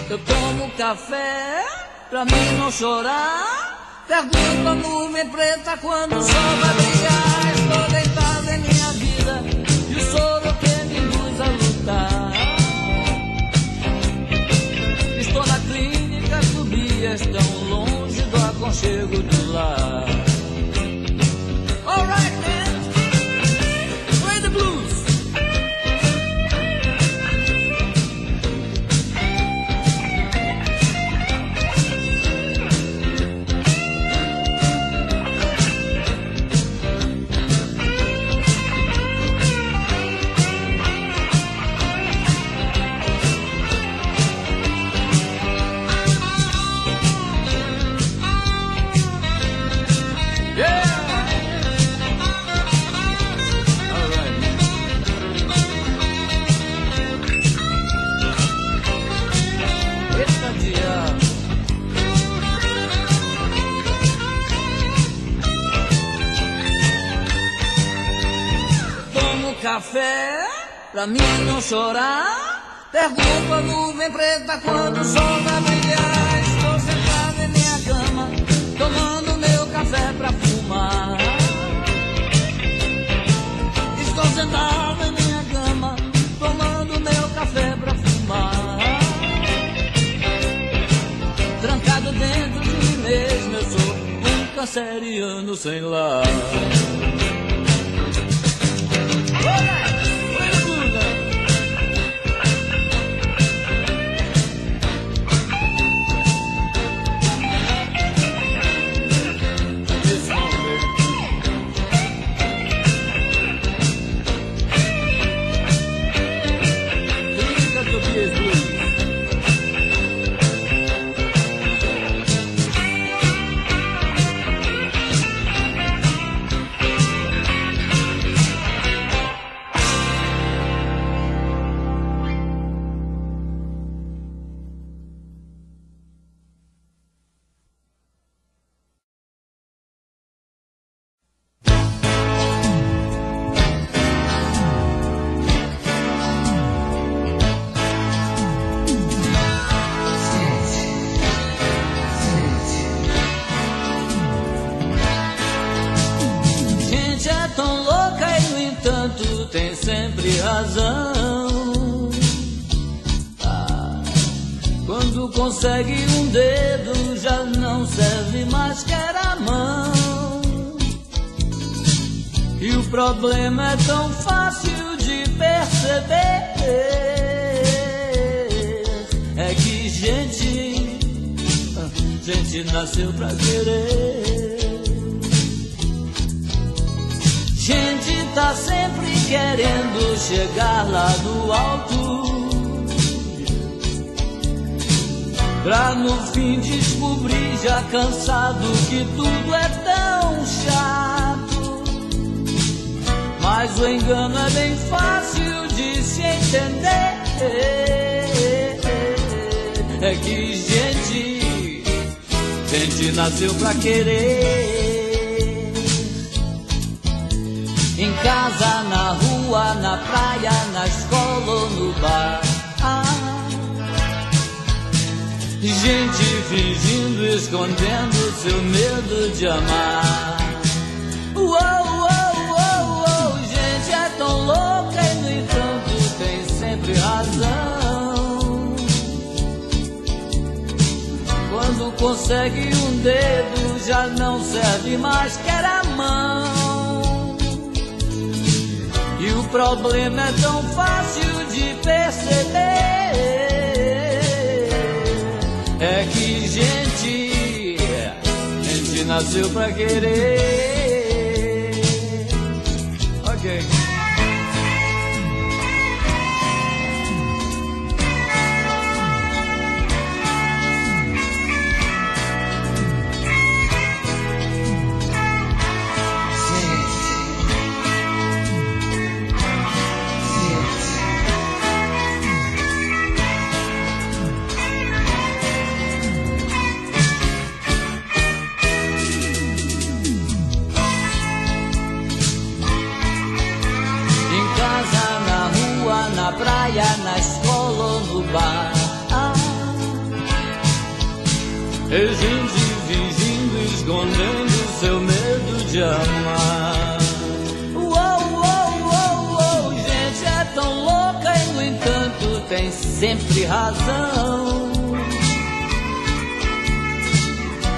A: Eu tomo café pra mim não chorar. Pergunto a nuvem preta quando o sol vai brilhar. Estou deitado em minha vida e o soro que me induz a lutar. Estou na clínica, subias tão longe do aconchego do lar. Café pra mim não chorar. Pergunto a nuvem preta quando o sol vai brilhar. Estou sentado em minha cama, tomando meu café pra fumar. Estou sentado em minha cama, tomando meu café pra fumar. Trancado dentro de mim mesmo, eu sou um canceriano sem lar. Nasceu pra querer. Gente tá sempre querendo chegar lá do alto. Pra no fim descobrir, já cansado, que tudo é tão chato. Mas o engano é bem fácil de se entender. É que gente nasceu pra querer. Em casa, na rua, na praia, na escola ou no bar. Ah, gente fingindo, escondendo seu medo de amar. Uou, uou, uou, uou, gente é tão louca e no entanto tem sempre razão. consegue um dedo, já não serve mais, quer a mão. E o problema é tão fácil de perceber: é que gente, é, gente nasceu pra querer. Bar. É gente fingindo, escondendo seu medo de amar. Uou, uou, uou, uou, gente é tão louca e no entanto tem sempre razão.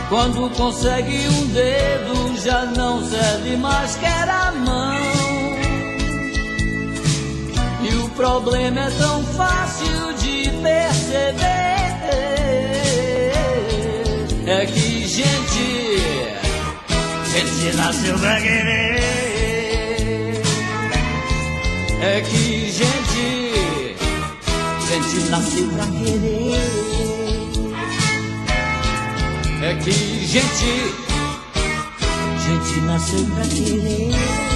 A: Quando consegue um dedo, já não serve mais, quer a mão. E o problema é tão fácil de perceber. É que gente, gente nasceu pra querer. É que gente, gente nasceu pra querer. É que gente, gente nasceu pra querer.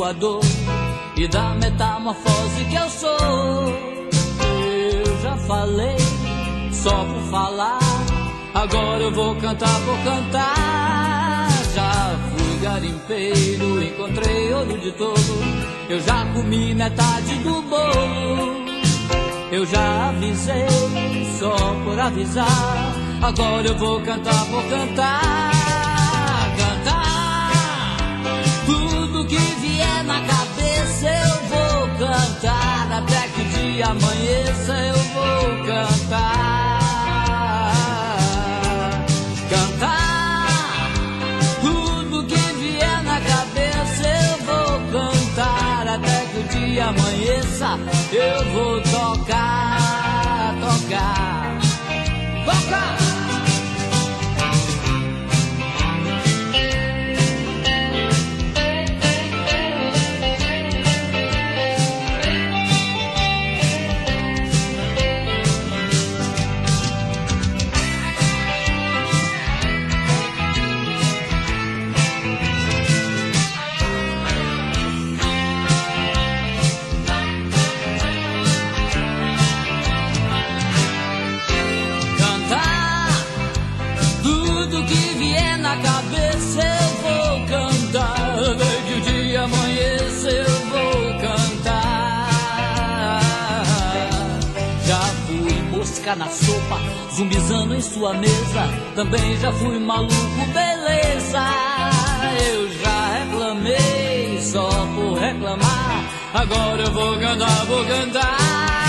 A: Voador e da metamorfose que eu sou. Eu já falei só por falar, agora eu vou cantar, vou cantar. Já fui garimpeiro, encontrei ouro de todo. Eu já comi metade do bolo. Eu já avisei só por avisar. Agora eu vou cantar, vou cantar. Cantar tudo que vier na cabeça eu vou cantar. Até que dia amanheça eu vou cantar. Amanheça eu vou tocar, na sopa zumbizando em sua mesa. Também já fui maluco beleza. Eu já reclamei só por reclamar. Agora eu vou cantar vou cantar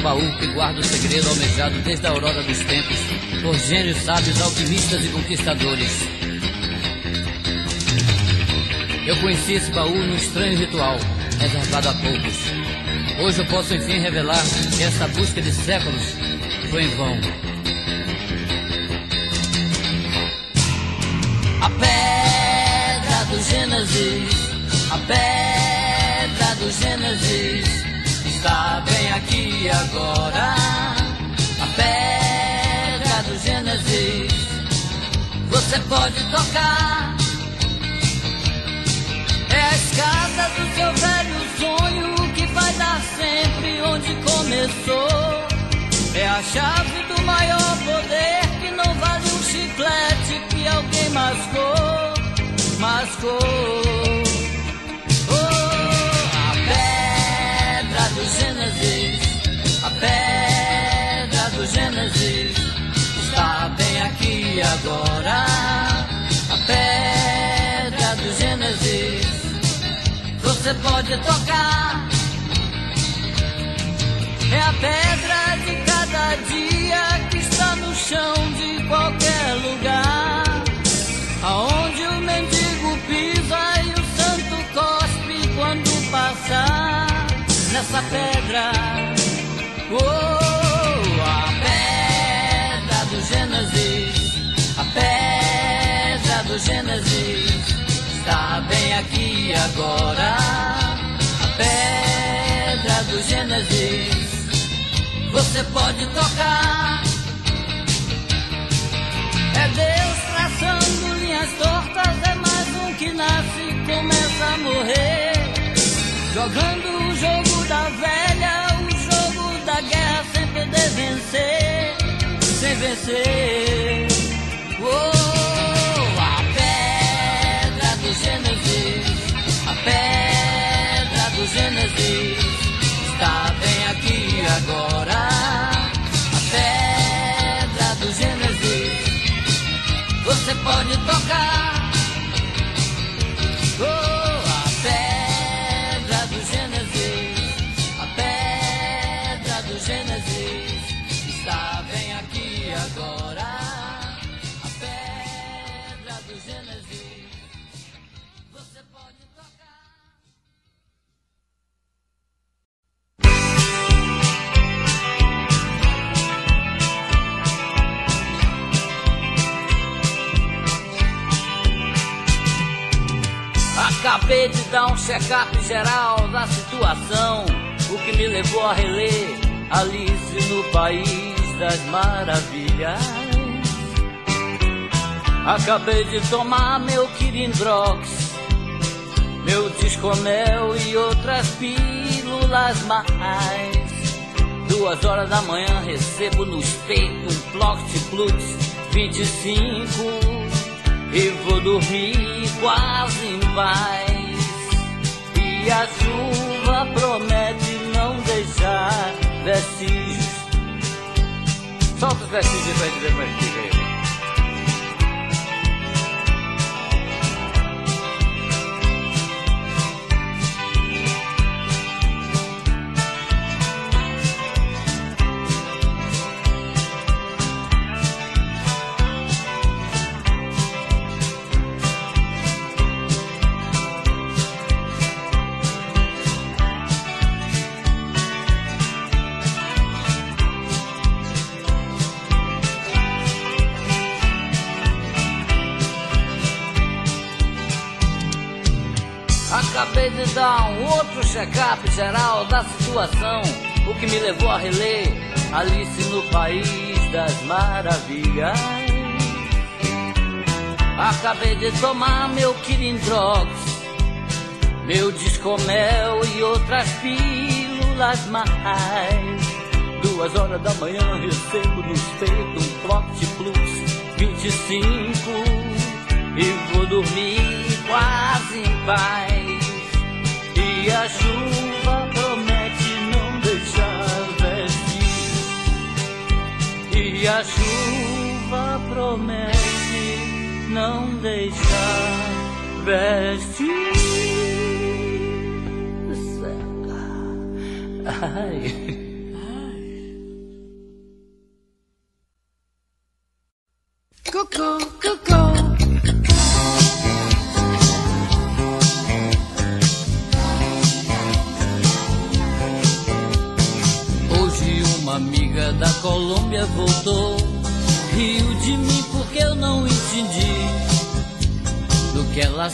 A: baú que guarda o segredo almejado desde a aurora dos tempos por gênios sábios, alquimistas e conquistadores. Eu conheci esse baú num estranho ritual, reservado a poucos. Hoje eu posso enfim revelar que essa busca de séculos foi em vão. A pedra do Gênesis, a pedra do Gênesis está bem aqui agora. A pedra do Gênesis, você pode tocar. É a escada do seu velho sonho que vai dar sempre onde começou. É a chave do maior poder que não vale um chiclete que alguém mascou, mascou. Pedra do Gênesis está bem aqui agora. A pedra do Gênesis, você pode tocar. É a pedra de cada dia que está no chão de qualquer lugar. Aonde o mendigo pisa e o santo cospe quando passar nessa pedra. A pedra do Gênesis, a pedra do Gênesis está bem aqui agora. A pedra do Gênesis você pode tocar. É Deus traçando linhas tortas, é mais um que nasce e começa a morrer. Jogando o jogo da velha, poder vencer, sem vencer. Oh, a pedra do Gênesis, a pedra do Gênesis está bem aqui agora. A pedra do Gênesis, você pode tocar. Oh, Acabei de dar um check-up geral da situação, o que me levou a reler Alice no País das Maravilhas. Acabei de tomar meu Kirindrox, meu Discomel e outras pílulas mais. Duas horas da manhã recebo nos peitos um Ploct Plus 25 e vou dormir quase em paz. E a chuva promete não deixar vestígios. Solta os vestígios pra gente ver fica aí. Acabei de dar um outro check-up geral da situação, o que me levou a reler Alice no País das Maravilhas. Acabei de tomar meu Kirindrox, meu Discomel e outras pílulas mais. Duas horas da manhã recebo nos peitos um Plot Plus 25 e vou dormir quase em paz. E a chuva promete não deixar vestígios. E a chuva promete não deixar vestígios. Ai.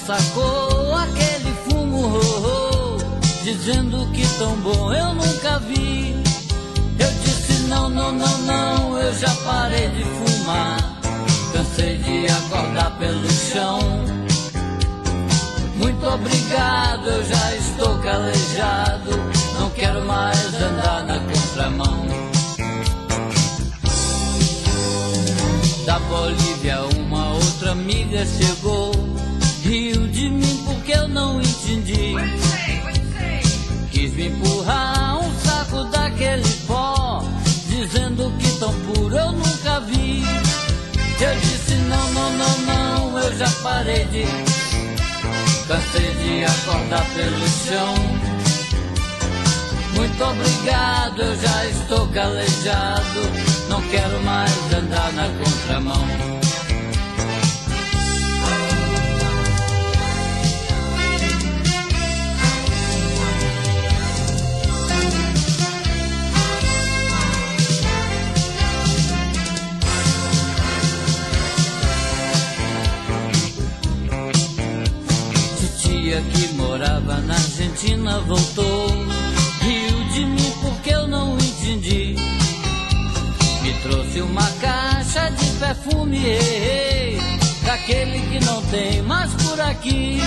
A: Sacou aquele fumo ro, Dizendo que tão bom eu nunca vi Eu disse não, não, não, não Eu já parei de fumar Cansei de acordar pelo chão muito obrigado, eu já estou calejado. Não quero mais andar na contramão. Da Bolívia, uma outra amiga chegou. Porque eu não entendi. Quis me empurrar um saco daquele pó, dizendo que tão puro eu nunca vi. Eu disse não, não, não, não, eu já parei de Cansei de acordar pelo chão. Muito obrigado, eu já estou calejado. Não quero mais andar na contramão. Argentina voltou. Riu de mim porque eu não entendi. Me trouxe uma caixa de perfume, ei, ei, daquele que não tem mais por aqui.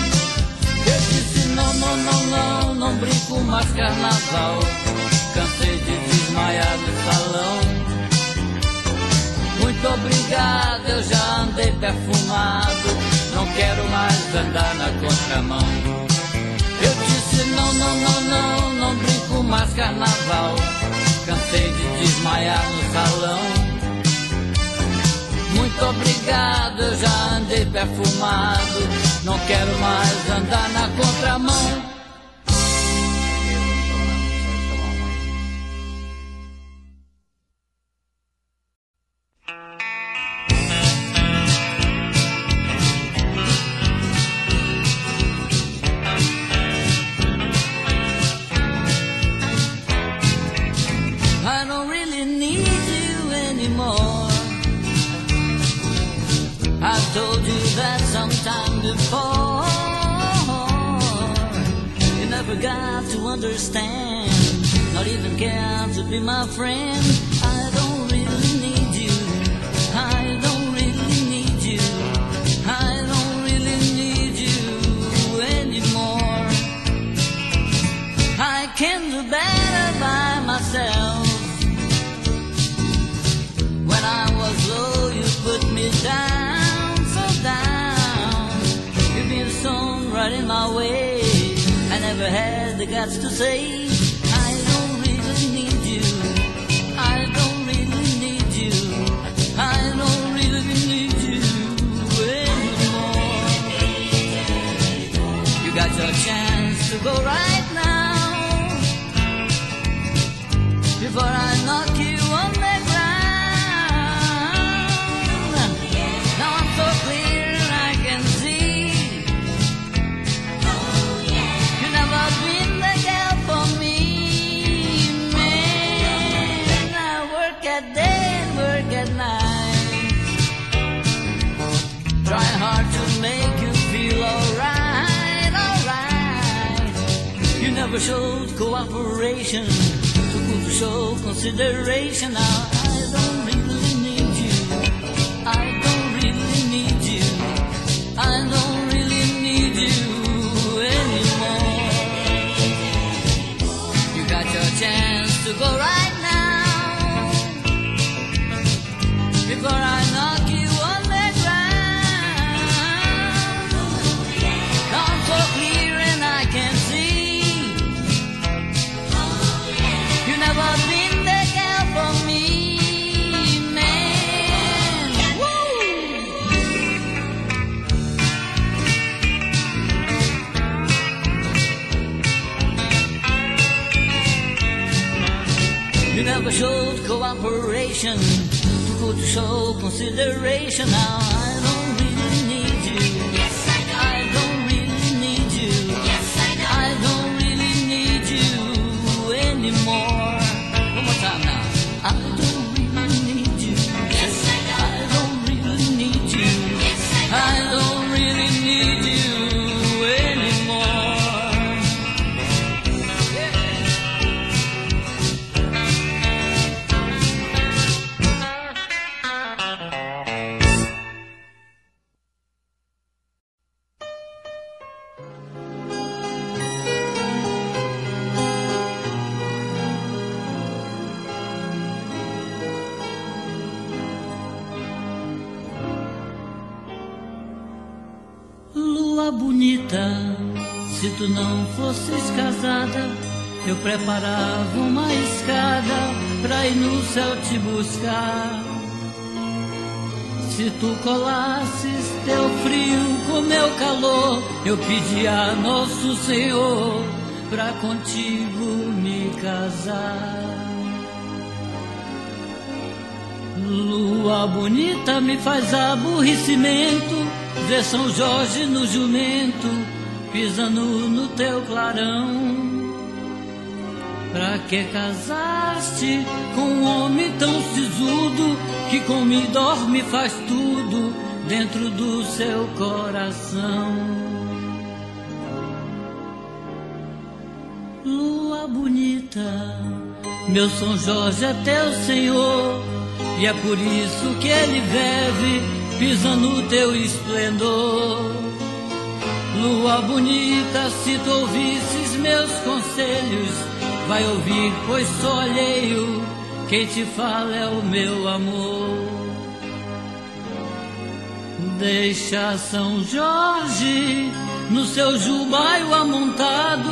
A: Eu disse não, não, não, não, não brinco mais carnaval. Cansei de desmaiar no salão. Muito obrigado, eu já andei perfumado. Não quero mais andar na contramão. Não, não, não, não, não brinco mais carnaval. Cansei de desmaiar no salão. Muito obrigado, eu já andei perfumado. Não quero mais andar na contramão. To be my friend. I don't really need you. I don't really need you. I don't really need you anymore. I can do better by myself. When I was low, you put me down, so down. You've been thrown right in my way. I never had the guts to say, your chance to go right now. Before I Never showed cooperation, too good to show consideration. Now I don't really need you. I don't really need you. I don't really need you anymore. You got your chance to go right operation. Put show consideration now. Colasses teu frio com meu calor, eu pedia a Nosso Senhor pra contigo me casar. Lua bonita me faz aborrecimento Ver São Jorge no jumento Pisando no teu clarão Pra que casaste com um homem tão sisudo Que come e dorme faz tudo Dentro do seu coração Lua bonita Meu São Jorge é teu Senhor e é por isso que ele vive pisando no teu esplendor. Lua bonita, se tu ouvisses meus conselhos, vai ouvir, pois sou alheio. Quem te fala é o meu amor. Deixa São Jorge no seu jubaio amontado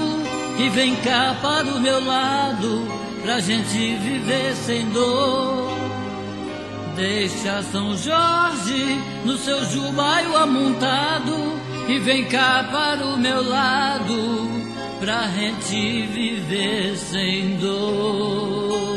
A: e vem cá para o meu lado pra gente viver sem dor. Deixa São Jorge no seu jubaio amontado e vem cá para o meu lado pra gente viver sem dor.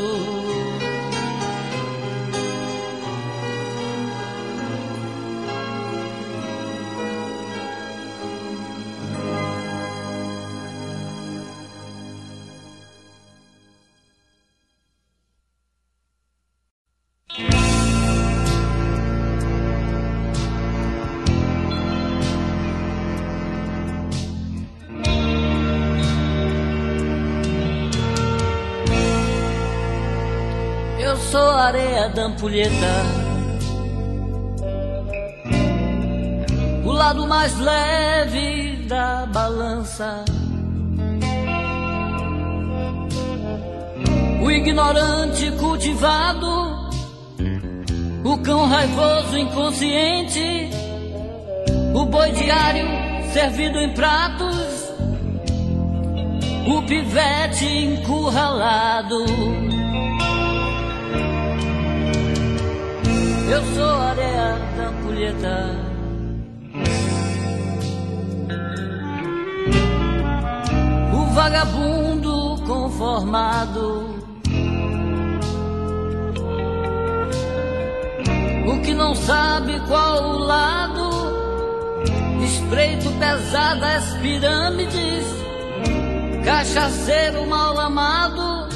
A: Areia da ampulheta, o lado mais leve da balança. O ignorante cultivado, o cão raivoso inconsciente, o boi diário servido em pratos, o pivete encurralado. Eu sou areia da ampulheta. O vagabundo conformado. O que não sabe qual o lado. Espreito pesado as pirâmides. Cachaceiro mal amado.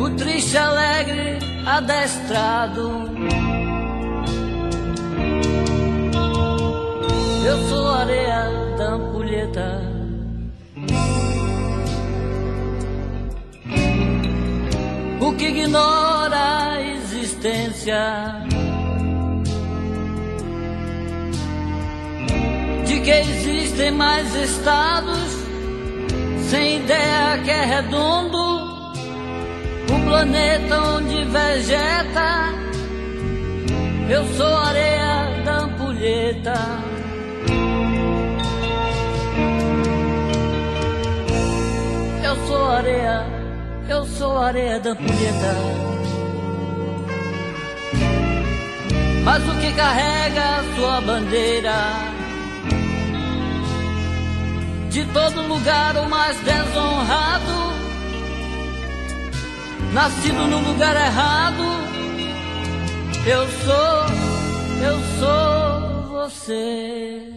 A: O triste alegre adestrado. Eu sou a areia da ampulheta. O que ignora a existência de que existem mais estados sem ideia que é redondo o planeta onde vegeta. Eu sou a areia da ampulheta. Sou areia, eu sou areia da ampulheta. Mas o que carrega a sua bandeira? De todo lugar o mais desonrado
G: nascido no lugar errado. Eu sou, eu sou você.